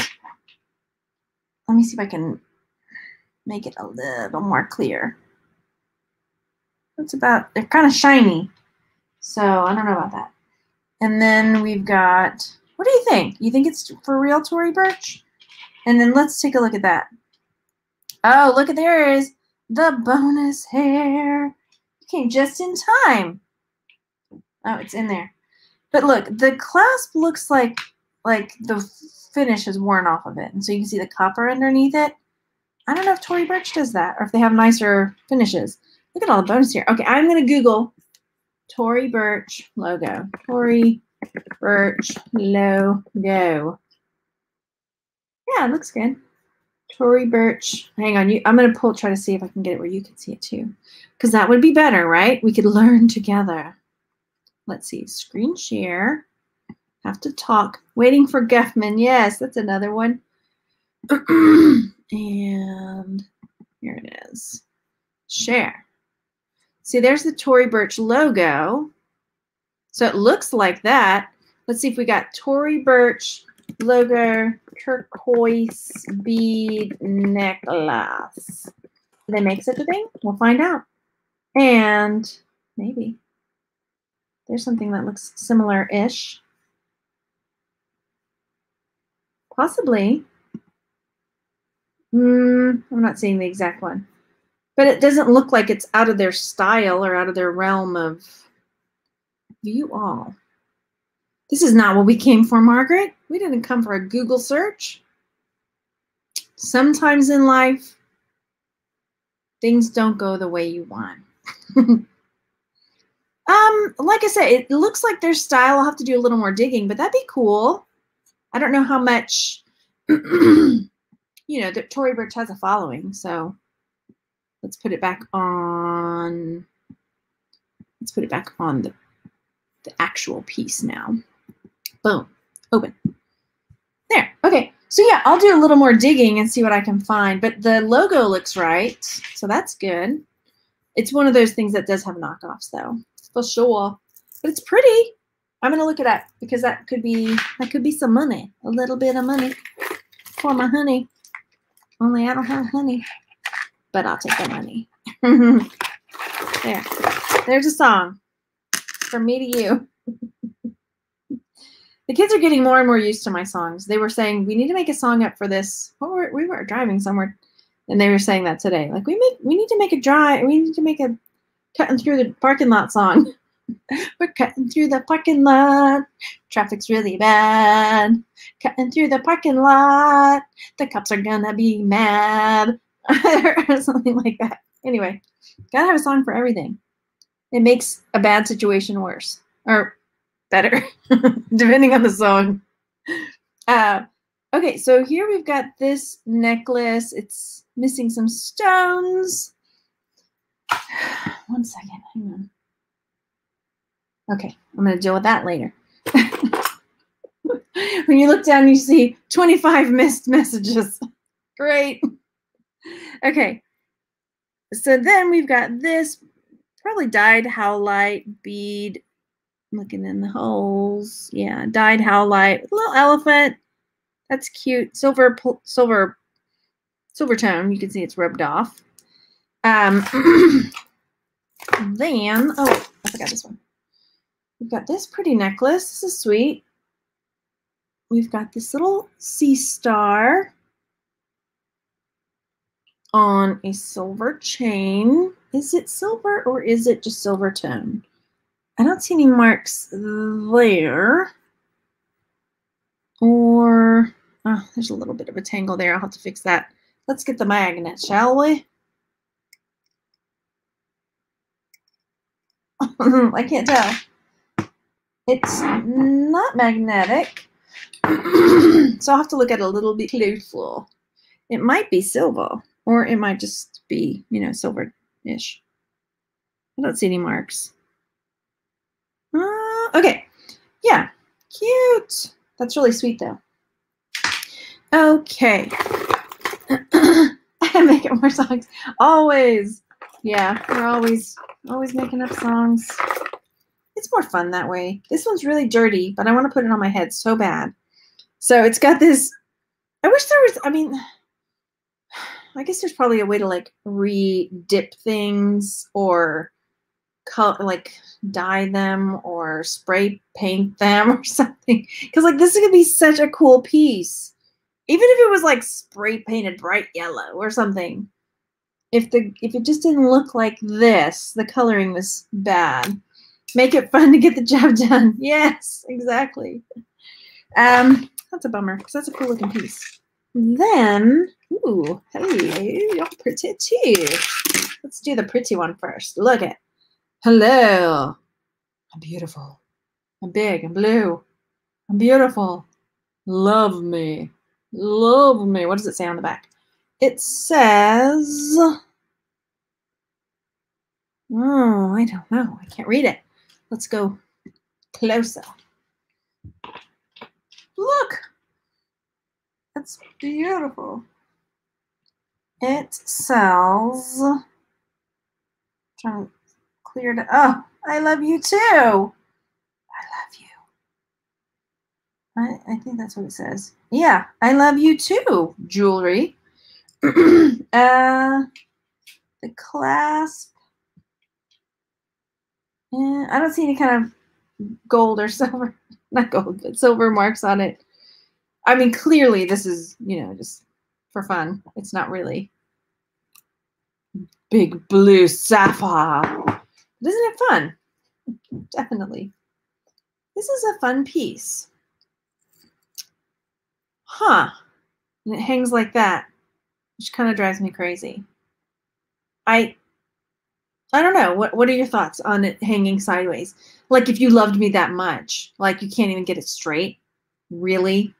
let me see if I can make it a little more clear. That's about, they're kind of shiny. So I don't know about that. And then we've got, what do you think? You think it's for real Tory Burch? And then let's take a look at that. Oh, look at there is the bonus hair. You came just in time. Oh, it's in there. But look, the clasp looks like like the finish is worn off of it. And so you can see the copper underneath it. I don't know if Tory Burch does that or if they have nicer finishes. Look at all the bonus here. Okay, I'm going to Google Tory Burch logo. Tory Burch logo. Yeah, it looks good. Tory Burch. Hang on, you. I'm gonna pull. Try to see if I can get it where you can see it too, because that would be better, right? We could learn together. Let's see. Screen share. Have to talk. Waiting for Guffman. Yes, that's another one. and here it is. Share. See, there's the Tory Burch logo. So it looks like that. Let's see if we got Tory Burch logo turquoise bead necklace. Do they make such a thing? We'll find out. And maybe there's something that looks similar-ish. Possibly. Mm, I'm not seeing the exact one. But it doesn't look like it's out of their style or out of their realm of view all. This is not what we came for, Margaret. We didn't come for a Google search. Sometimes in life, things don't go the way you want. um, like I said, it looks like their style. I'll have to do a little more digging, but that'd be cool. I don't know how much, you know, that Tory Burch has a following. So let's put it back on. Let's put it back on the, the actual piece now. Boom. Open. There. Okay. So yeah, I'll do a little more digging and see what I can find. But the logo looks right. So that's good. It's one of those things that does have knockoffs though. For sure. But it's pretty. I'm gonna look it up because that could be that could be some money. A little bit of money for my honey. Only I don't have honey. But I'll take the money. there. There's a song. From me to you the kids are getting more and more used to my songs. They were saying we need to make a song up for this. We were driving somewhere, and they were saying that today. Like we make, we need to make a drive. We need to make a cutting through the parking lot song. we're cutting through the parking lot. Traffic's really bad. Cutting through the parking lot. The cops are gonna be mad, or something like that. Anyway, gotta have a song for everything. It makes a bad situation worse, or better, depending on the song. Uh, okay, so here we've got this necklace. It's missing some stones. One second. Hang on. Okay, I'm to deal with that later. when you look down, you see 25 missed messages. Great. Okay. So then we've got this probably dyed howlite bead. Looking in the holes. Yeah, dyed howlite. Little elephant. That's cute. Silver, silver, silver tone. You can see it's rubbed off. Um, then, oh, I forgot this one. We've got this pretty necklace. This is sweet. We've got this little sea star on a silver chain. Is it silver or is it just silver tone? I don't see any marks there. Or, oh, there's a little bit of a tangle there. I'll have to fix that. Let's get the magnet, shall we? I can't tell. It's not magnetic. So I'll have to look at a little bit closer. It might be silver. Or it might just be, you know, silver-ish. I don't see any marks. Uh, okay. Yeah. Cute. That's really sweet, though. Okay. I make up more songs. Always. Yeah, we're always always making up songs. It's more fun that way. This one's really dirty, but I want to put it on my head so bad. So it's got this. I wish there was. I mean, I guess there's probably a way to like re-dip things or color, like dye them or spray paint them or something. Because like this could be such a cool piece, even if it was like spray painted bright yellow or something. If the if it just didn't look like this, the coloring was bad. Make it fun to get the job done. Yes, exactly. Um, that's a bummer because that's a cool looking piece. Then Ooh, hey, you're pretty too. Let's do the pretty one first. Look at. Hello. I'm beautiful. I'm big. I'm blue. I'm beautiful. Love me. Love me. What does it say on the back? It says. Oh, I don't know. I can't read it. Let's go closer. Look. That's beautiful. It sells. I'm Trying to clear it. Oh, I love you too. I love you. I, I think that's what it says. Yeah, I love you too, jewelry. uh, the clasp. Yeah, I don't see any kind of gold or silver, not gold, but silver marks on it. I mean, clearly this is, you know, just for fun. It's not really big blue sapphire. Isn't it fun? Definitely. This is a fun piece. Huh. And it hangs like that, which kind of drives me crazy. I I don't know. What what are your thoughts on it hanging sideways? Like if you loved me that much, like you can't even get it straight? Really?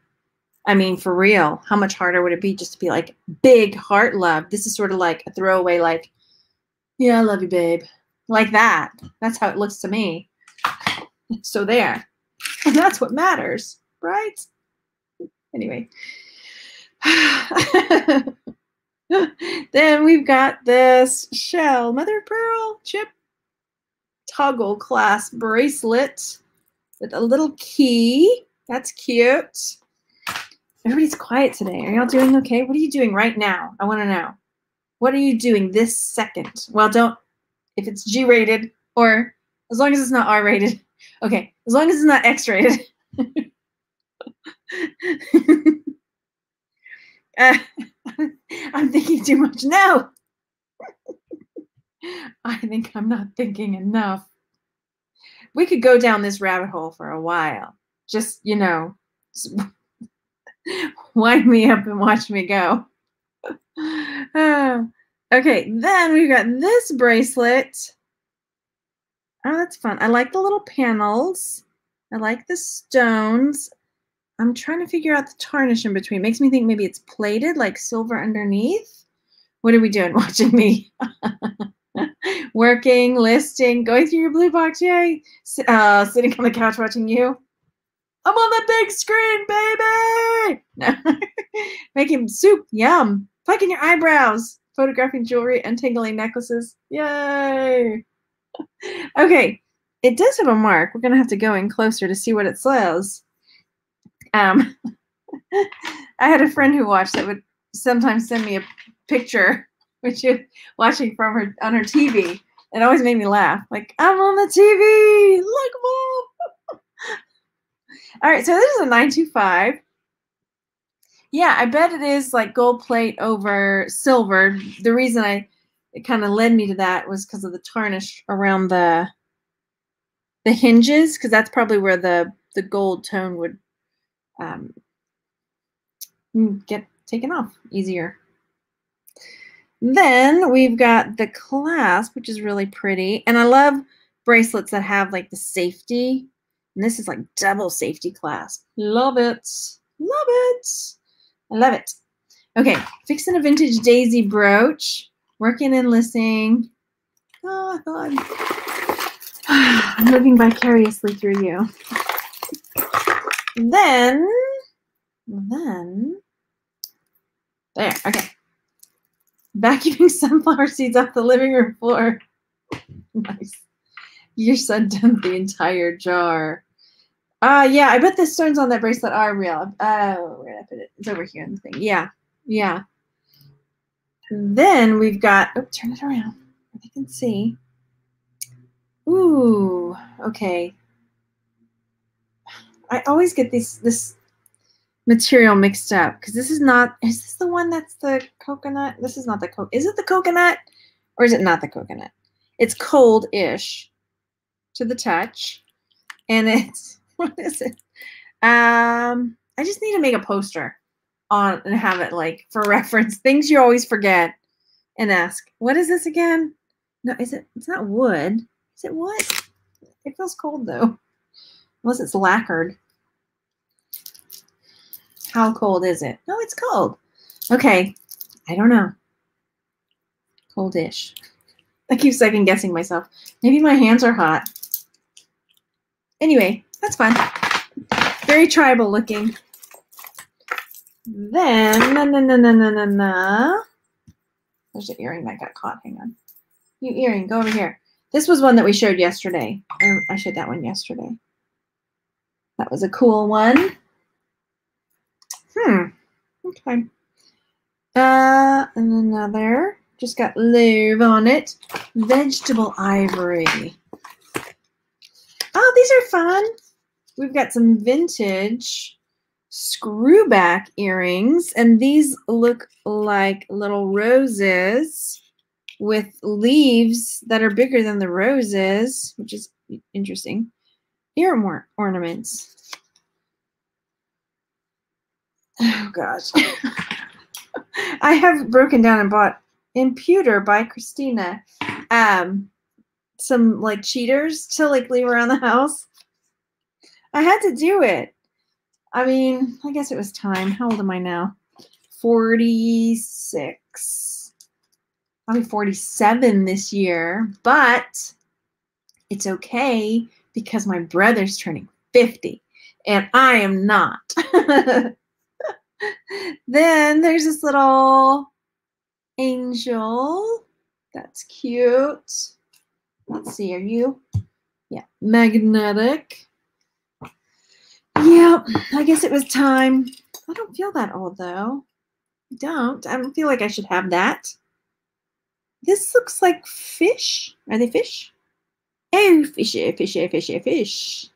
I mean, for real, how much harder would it be just to be like big heart love? This is sort of like a throwaway, like, yeah, I love you, babe. Like that. That's how it looks to me. So there. And that's what matters, right? Anyway. then we've got this shell, mother of pearl chip toggle clasp bracelet with a little key. That's cute. Everybody's quiet today. Are y'all doing okay? What are you doing right now? I want to know. What are you doing this second? Well, don't, if it's G rated or as long as it's not R rated. Okay, as long as it's not X rated. uh, I'm thinking too much. No. I think I'm not thinking enough. We could go down this rabbit hole for a while. Just, you know, wind me up and watch me go. okay, then we've got this bracelet. Oh, that's fun. I like the little panels. I like the stones. I'm trying to figure out the tarnish in between. Makes me think maybe it's plated, like silver underneath. What are we doing? Watching me. Working, listing, going through your blue box, yay. Uh, sitting on the couch watching you. I'm on the big screen, baby! Making soup, yum. Plucking your eyebrows. Photographing jewelry, untangling necklaces. Yay! okay, it does have a mark. We're going to have to go in closer to see what it says. Um, I had a friend who watched that would sometimes send me a picture which was watching from her on her TV. It always made me laugh. Like, I'm on the TV. Look, mom. All right, so this is a 925. Yeah, I bet it is like gold plate over silver. The reason I it kind of led me to that was because of the tarnish around the the hinges, because that's probably where the the gold tone would um, get taken off easier. Then we've got the clasp, which is really pretty. And I love bracelets that have like the safety. And this is like double safety clasp. Love it. Love it. I love it. Okay, fixing a vintage daisy brooch. Working and listening. Oh, God. I'm living vicariously through you. Then, then, there, okay. Vacuuming sunflower seeds off the living room floor. nice. Your son dumped the entire jar. Ah, uh, yeah, I bet the stones on that bracelet are real. Oh, where did I put it? It's over here in the thing. Yeah, yeah. Then we've got, oh, turn it around. I can see. Ooh, okay. I always get these this material mixed up because this is not is this the one that's the coconut this is not the coke is it the coconut or is it not the coconut it's cold-ish to the touch and it's what is it um i just need to make a poster on and have it like for reference things you always forget and ask what is this again no is it it's not wood is it wood it feels cold though unless it's lacquered how cold is it? No, it's cold. Okay. I don't know. Coldish. I keep second guessing myself. Maybe my hands are hot. Anyway, that's fun. Very tribal looking. Then, na na na na na na na. There's an earring that got caught. Hang on. New earring, go over here. This was one that we showed yesterday. I showed that one yesterday. That was a cool one. Hmm. Okay. Uh, and another. Just got lube on it. Vegetable ivory. Oh, these are fun. We've got some vintage screwback earrings, and these look like little roses with leaves that are bigger than the roses, which is interesting. Ear ornaments. Oh gosh. I have broken down and bought in pewter by Christina um some like cheaters to like leave around the house. I had to do it. I mean, I guess it was time. How old am I now? 46. I'll be 47 this year, but it's okay because my brother's turning 50 and I am not. then there's this little angel. That's cute. Let's see, are you? Yeah, magnetic. Yeah, I guess it was time. I don't feel that old though. I don't. I don't feel like I should have that. This looks like fish. Are they fish? Oh, fishy, fishy, fishy, fish.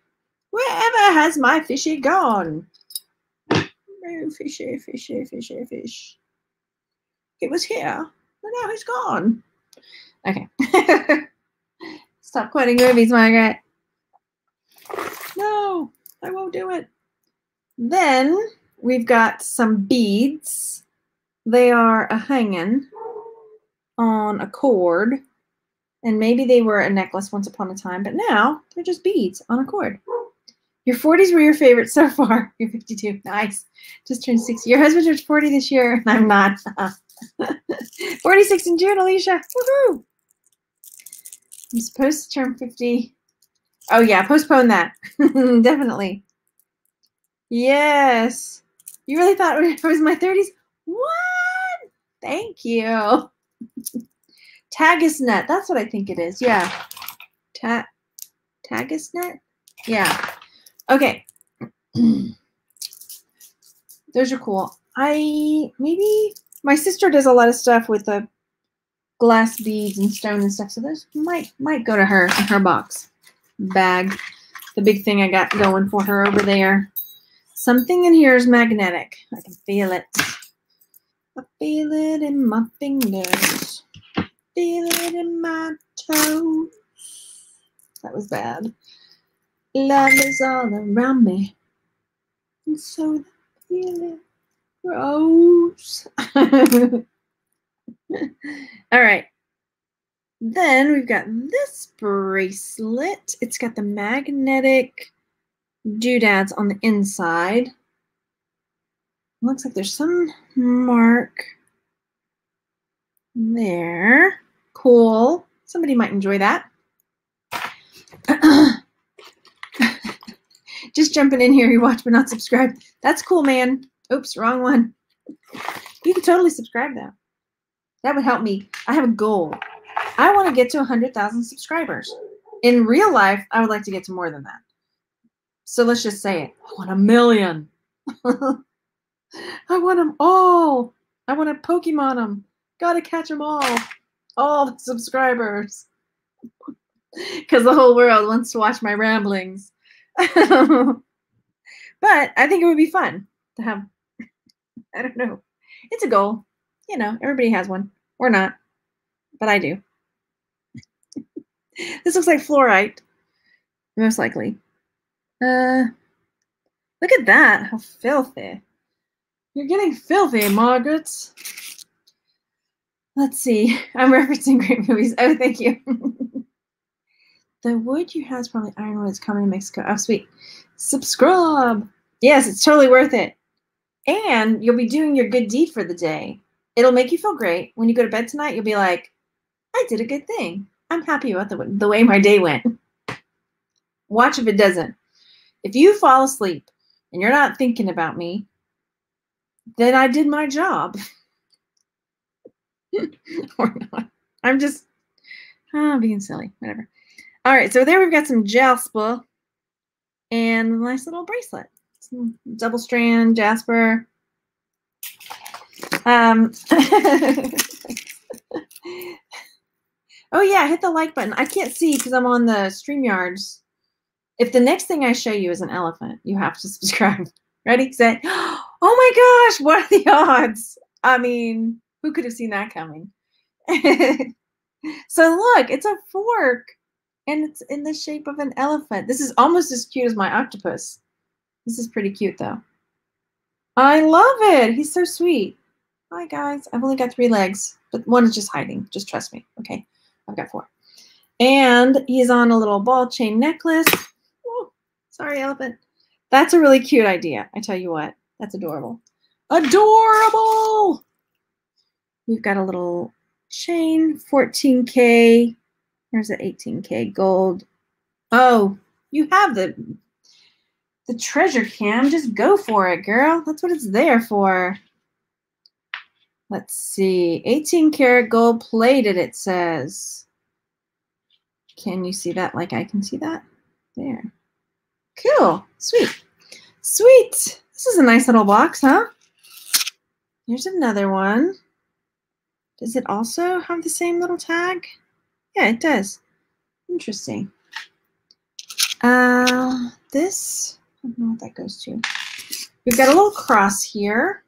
Wherever has my fishy gone? Oh, fishy, fishy, fishy, fish. It was here, but now it's gone. Okay. Stop quoting movies, Margaret. No, I won't do it. Then we've got some beads. They are a hanging on a cord. And maybe they were a necklace once upon a time, but now they're just beads on a cord. Your 40s were your favorite so far. You're 52. Nice. Just turned 60. Your husband turned 40 this year, and I'm not. 46 in June, Alicia. Woohoo! I'm supposed to turn 50. Oh, yeah, postpone that. Definitely. Yes. You really thought it was my 30s? What? Thank you. Tagua nut. That's what I think it is. Yeah. Ta Tagisnet? Yeah. Okay. Those are cool. I maybe my sister does a lot of stuff with the glass beads and stone and stuff. So those might might go to her in her box bag. The big thing I got going for her over there. Something in here is magnetic. I can feel it. I feel it in my fingers. Feel it in my toes. That was bad. Love is all around me. And so the feeling grows. all right. Then we've got this bracelet. It's got the magnetic doodads on the inside. Looks like there's some mark there. Cool. Somebody might enjoy that. Just jumping in here, you watch but not subscribe. That's cool, man. Oops, wrong one. You can totally subscribe though. That would help me. I have a goal. I want to get to 100,000 subscribers. In real life, I would like to get to more than that. So let's just say it. I want a million. I want them all. I want to Pokemon them. Gotta catch them all. All the subscribers. Because the whole world wants to watch my ramblings. but I think it would be fun to have. I don't know. It's a goal. You know, everybody has one. Or not. But I do. this looks like fluorite. Most likely. Uh, look at that. How filthy. You're getting filthy, Margaret. Let's see. I'm referencing great movies. Oh, thank you. the wood you have is probably ironwood. It's coming to Mexico. Oh, sweet. Subscribe. Yes, it's totally worth it. And you'll be doing your good deed for the day. It'll make you feel great. When you go to bed tonight, you'll be like, I did a good thing. I'm happy about the, the way my day went. Watch if it doesn't. If you fall asleep and you're not thinking about me, then I did my job. or not. I'm just oh, being silly. Whatever. All right, so there we've got some jasper and a nice little bracelet. Some double strand jasper. Um, oh yeah, hit the like button. I can't see because I'm on the StreamYards if the next thing I show you is an elephant, you have to subscribe. Ready, set. Oh my gosh, what are the odds? I mean, who could have seen that coming? so look, it's a fork and it's in the shape of an elephant. This is almost as cute as my octopus. This is pretty cute though. I love it. He's so sweet. Hi guys, I've only got three legs, but one is just hiding. Just trust me, okay? I've got four. And he's on a little ball chain necklace. Sorry, elephant. That's a really cute idea. I tell you what, that's adorable. Adorable! We've got a little chain, 14K. There's an 18K gold. Oh, you have the the treasure cam. Just go for it, girl. That's what it's there for. Let's see. 18 karat gold plated, it says. Can you see that like I can see that? There. Cool. Sweet. Sweet. This is a nice little box, huh? Here's another one. Does it also have the same little tag? Yeah, it does. Interesting. Uh, this, I don't know what that goes to. We've got a little cross here.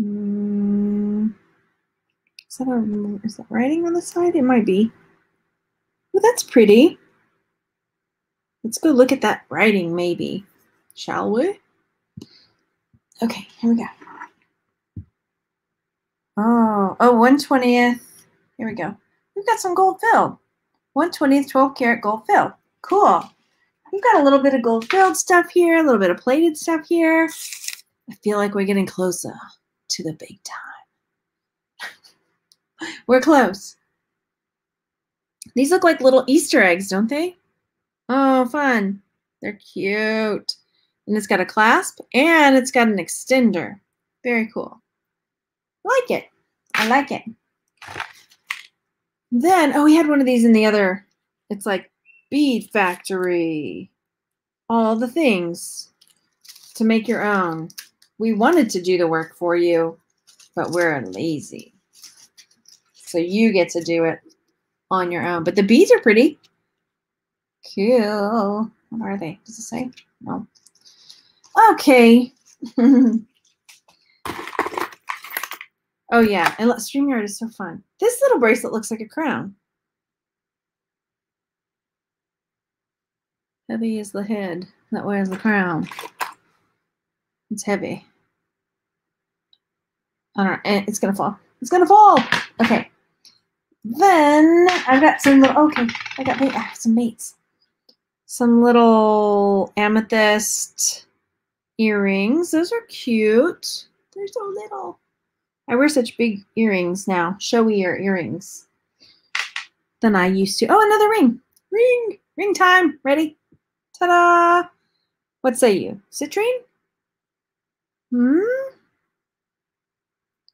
Mm, is, that a, is that writing on the side? It might be. Well, that's pretty. Let's go look at that writing, maybe. Shall we? Okay, here we go. Oh, oh, 120th. Here we go. We've got some gold filled. 120th 12 karat gold filled. Cool. We've got a little bit of gold filled stuff here, a little bit of plated stuff here. I feel like we're getting closer to the big time. we're close. These look like little Easter eggs, don't they? Oh, fun. They're cute. And it's got a clasp and it's got an extender. Very cool. I like it. I like it. Then, oh, we had one of these in the other. It's like bead factory. All the things to make your own. We wanted to do the work for you, but we're lazy. So you get to do it on your own. But the beads are pretty. Cool. What are they? Does it say? No. Okay. oh yeah, and StreamYard is so fun. This little bracelet looks like a crown. Heavy is the head that wears the crown. It's heavy. I don't. It's gonna fall. It's gonna fall. Okay. Then I've got some little. Okay, I got have some mates. Some little amethyst earrings. Those are cute. They're so little. I wear such big earrings now, showier earrings than I used to. Oh, another ring. Ring. Ring time. Ready? Ta-da! What say you? Citrine? Hmm?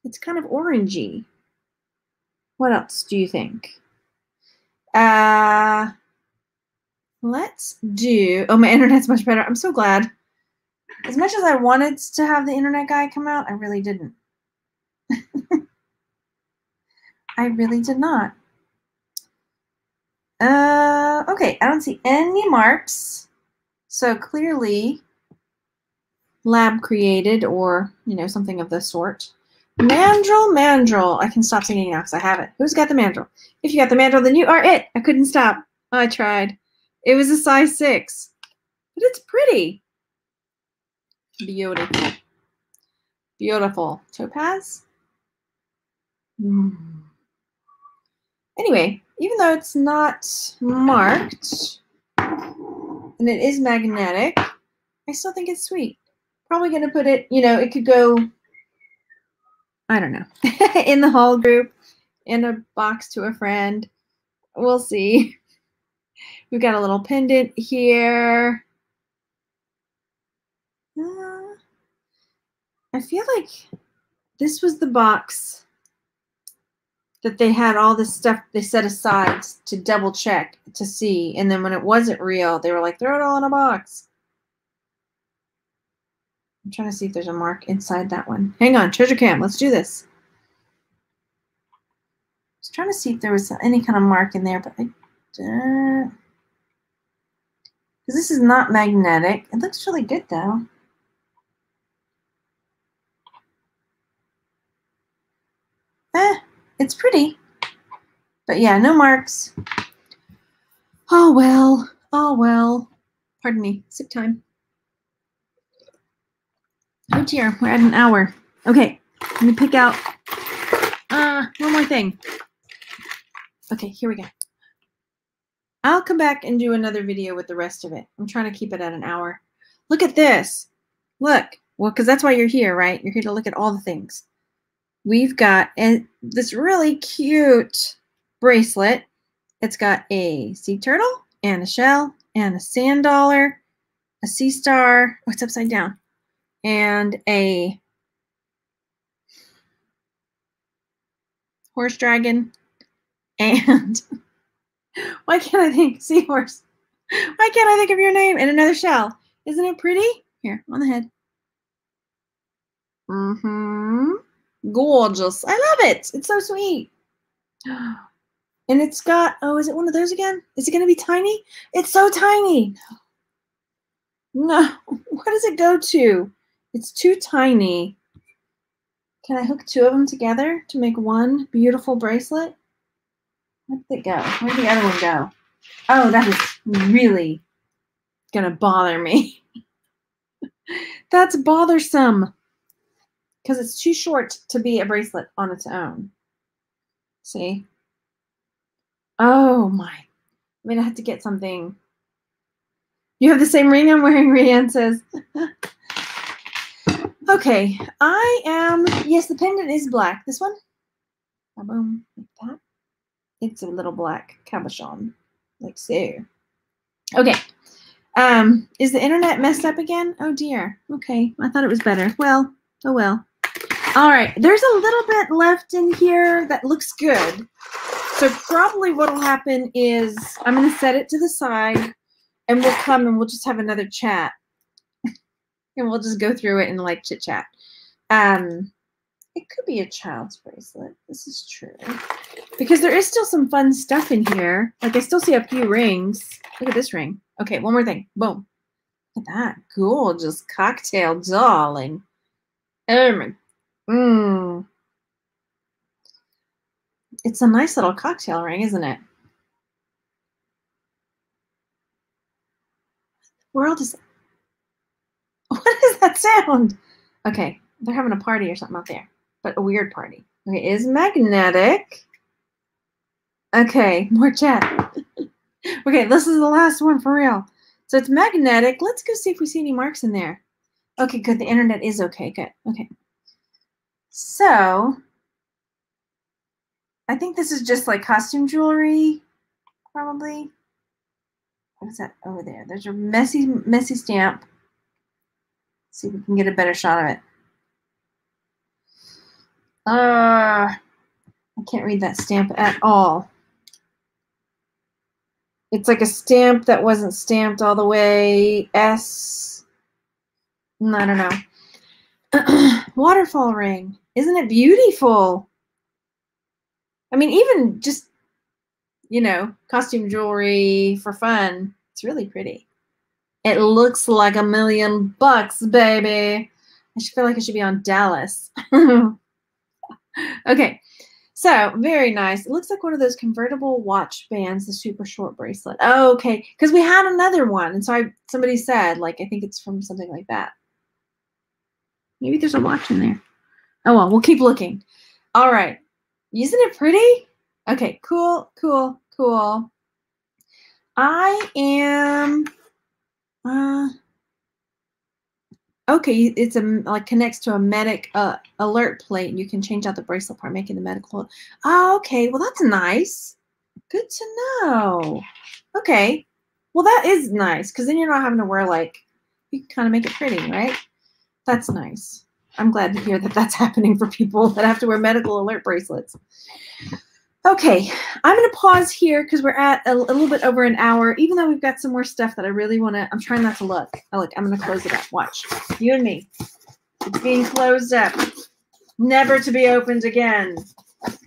It's kind of orangey. What else do you think? Uh, let's do, oh, my internet's much better. I'm so glad. As much as I wanted to have the internet guy come out, I really didn't. I really did not. Uh, okay, I don't see any marks. So clearly lab created or, you know, something of the sort. Mandrel, mandrel. I can stop singing now because I have it. Who's got the mandrel? If you got the mandrel, then you are it. I couldn't stop. I tried. It was a size six, but it's pretty. Beautiful. Beautiful. Topaz? Mm. Anyway, even though it's not marked and it is magnetic, I still think it's sweet. Probably going to put it, you know, it could go, I don't know, in the haul group, in a box to a friend. We'll see. We've got a little pendant here. Uh, I feel like this was the box that they had all this stuff they set aside to double check to see. And then when it wasn't real, they were like, throw it all in a box. I'm trying to see if there's a mark inside that one. Hang on, treasure cam, let's do this. I was trying to see if there was any kind of mark in there, but I don't. Because this is not magnetic. It looks really good though. Eh, it's pretty. But yeah, no marks. Oh well. Oh well. Pardon me. Sick time. Oh dear, we're at an hour. Okay, let me pick out uh one more thing. Okay, here we go. I'll come back and do another video with the rest of it. I'm trying to keep it at an hour. Look at this. Look. Well, because that's why you're here, right? You're here to look at all the things. We've got a, this really cute bracelet. It's got a sea turtle and a shell and a sand dollar, a sea star. Oh, it's upside down and a horse dragon and why can't I think seahorse? Why can't I think of your name? And another shell. Isn't it pretty? Here, on the head. Mm-hmm. Gorgeous. I love it. It's so sweet. And it's got, oh, is it one of those again? Is it going to be tiny? It's so tiny. No. What does it go to? It's too tiny. Can I hook two of them together to make one beautiful bracelet? Where did it go? Where did the other one go? Oh, that is really gonna bother me. That's bothersome because it's too short to be a bracelet on its own. See? Oh my. I mean, I had to get something. You have the same ring I'm wearing, Rianne says. Okay, I am, yes, the pendant is black. This one? Boom, like that. It's a little black cabochon, like so. Okay. Um, is the internet messed up again? Oh dear. Okay, I thought it was better. Well, oh well. All right, there's a little bit left in here that looks good. So probably what will happen is I'm going to set it to the side and we'll come and we'll just have another chat. And we'll just go through it and like chit chat. Um, it could be a child's bracelet. This is true. Because there is still some fun stuff in here. Like I still see a few rings. Look at this ring. Okay, one more thing. Boom. Look at that. Gorgeous cocktail darling. Oh my. Mmm. It's a nice little cocktail ring, isn't it? world is is that sound? Okay, they're having a party or something out there, but a weird party. Okay, is magnetic. Okay, more chat. okay, this is the last one for real. So it's magnetic. Let's go see if we see any marks in there. Okay, good. The internet is okay. Good. Okay. So I think this is just like costume jewelry, probably. What's that over there? There's your messy, messy stamp. See if we can get a better shot of it. Uh, I can't read that stamp at all. It's like a stamp that wasn't stamped all the way. S. I don't know. Waterfall ring. Isn't it beautiful? I mean, even just, you know, costume jewelry for fun. It's really pretty. It looks like a million bucks, baby. I feel like I should be on Dallas. okay. So very nice. It looks like one of those convertible watch bands, the super short bracelet. Oh, okay. Because we had another one. And so I somebody said, like, I think it's from something like that. Maybe there's a watch in there. Oh well, we'll keep looking. All right. Isn't it pretty? Okay, cool, cool, cool. I am uh okay, it's a like connects to a medic uh, alert plate and you can change out the bracelet part, making the medical. Oh, okay, well that's nice. Good to know. Okay. Well, that is nice because then you're not having to wear like you can kind of make it pretty, right? That's nice. I'm glad to hear that that's happening for people that have to wear medical alert bracelets. Okay, I'm going to pause here because we're at a, a, little bit over an hour, even though we've got some more stuff that I really want to, I'm trying not to look. Oh, look, I'm going to close it up. Watch. You and me. It's being closed up. Never to be opened again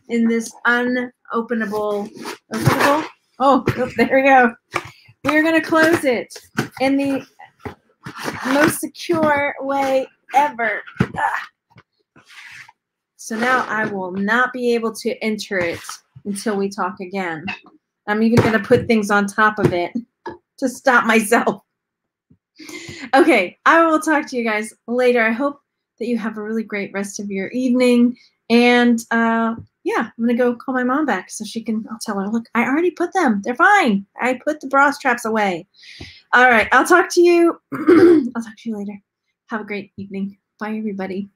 in this unopenable, openable? Oh, there we go. We're going to close it in the most secure way ever. Ah. So now I will not be able to enter it until we talk again. I'm even going to put things on top of it to stop myself. Okay, I will talk to you guys later. I hope that you have a really great rest of your evening. And uh, yeah, I'm going to go call my mom back so she can, I'll tell her, look, I already put them. They're fine. I put the bra straps away. All right, I'll talk to you. I'll talk to you later. Have a great evening. Bye, everybody.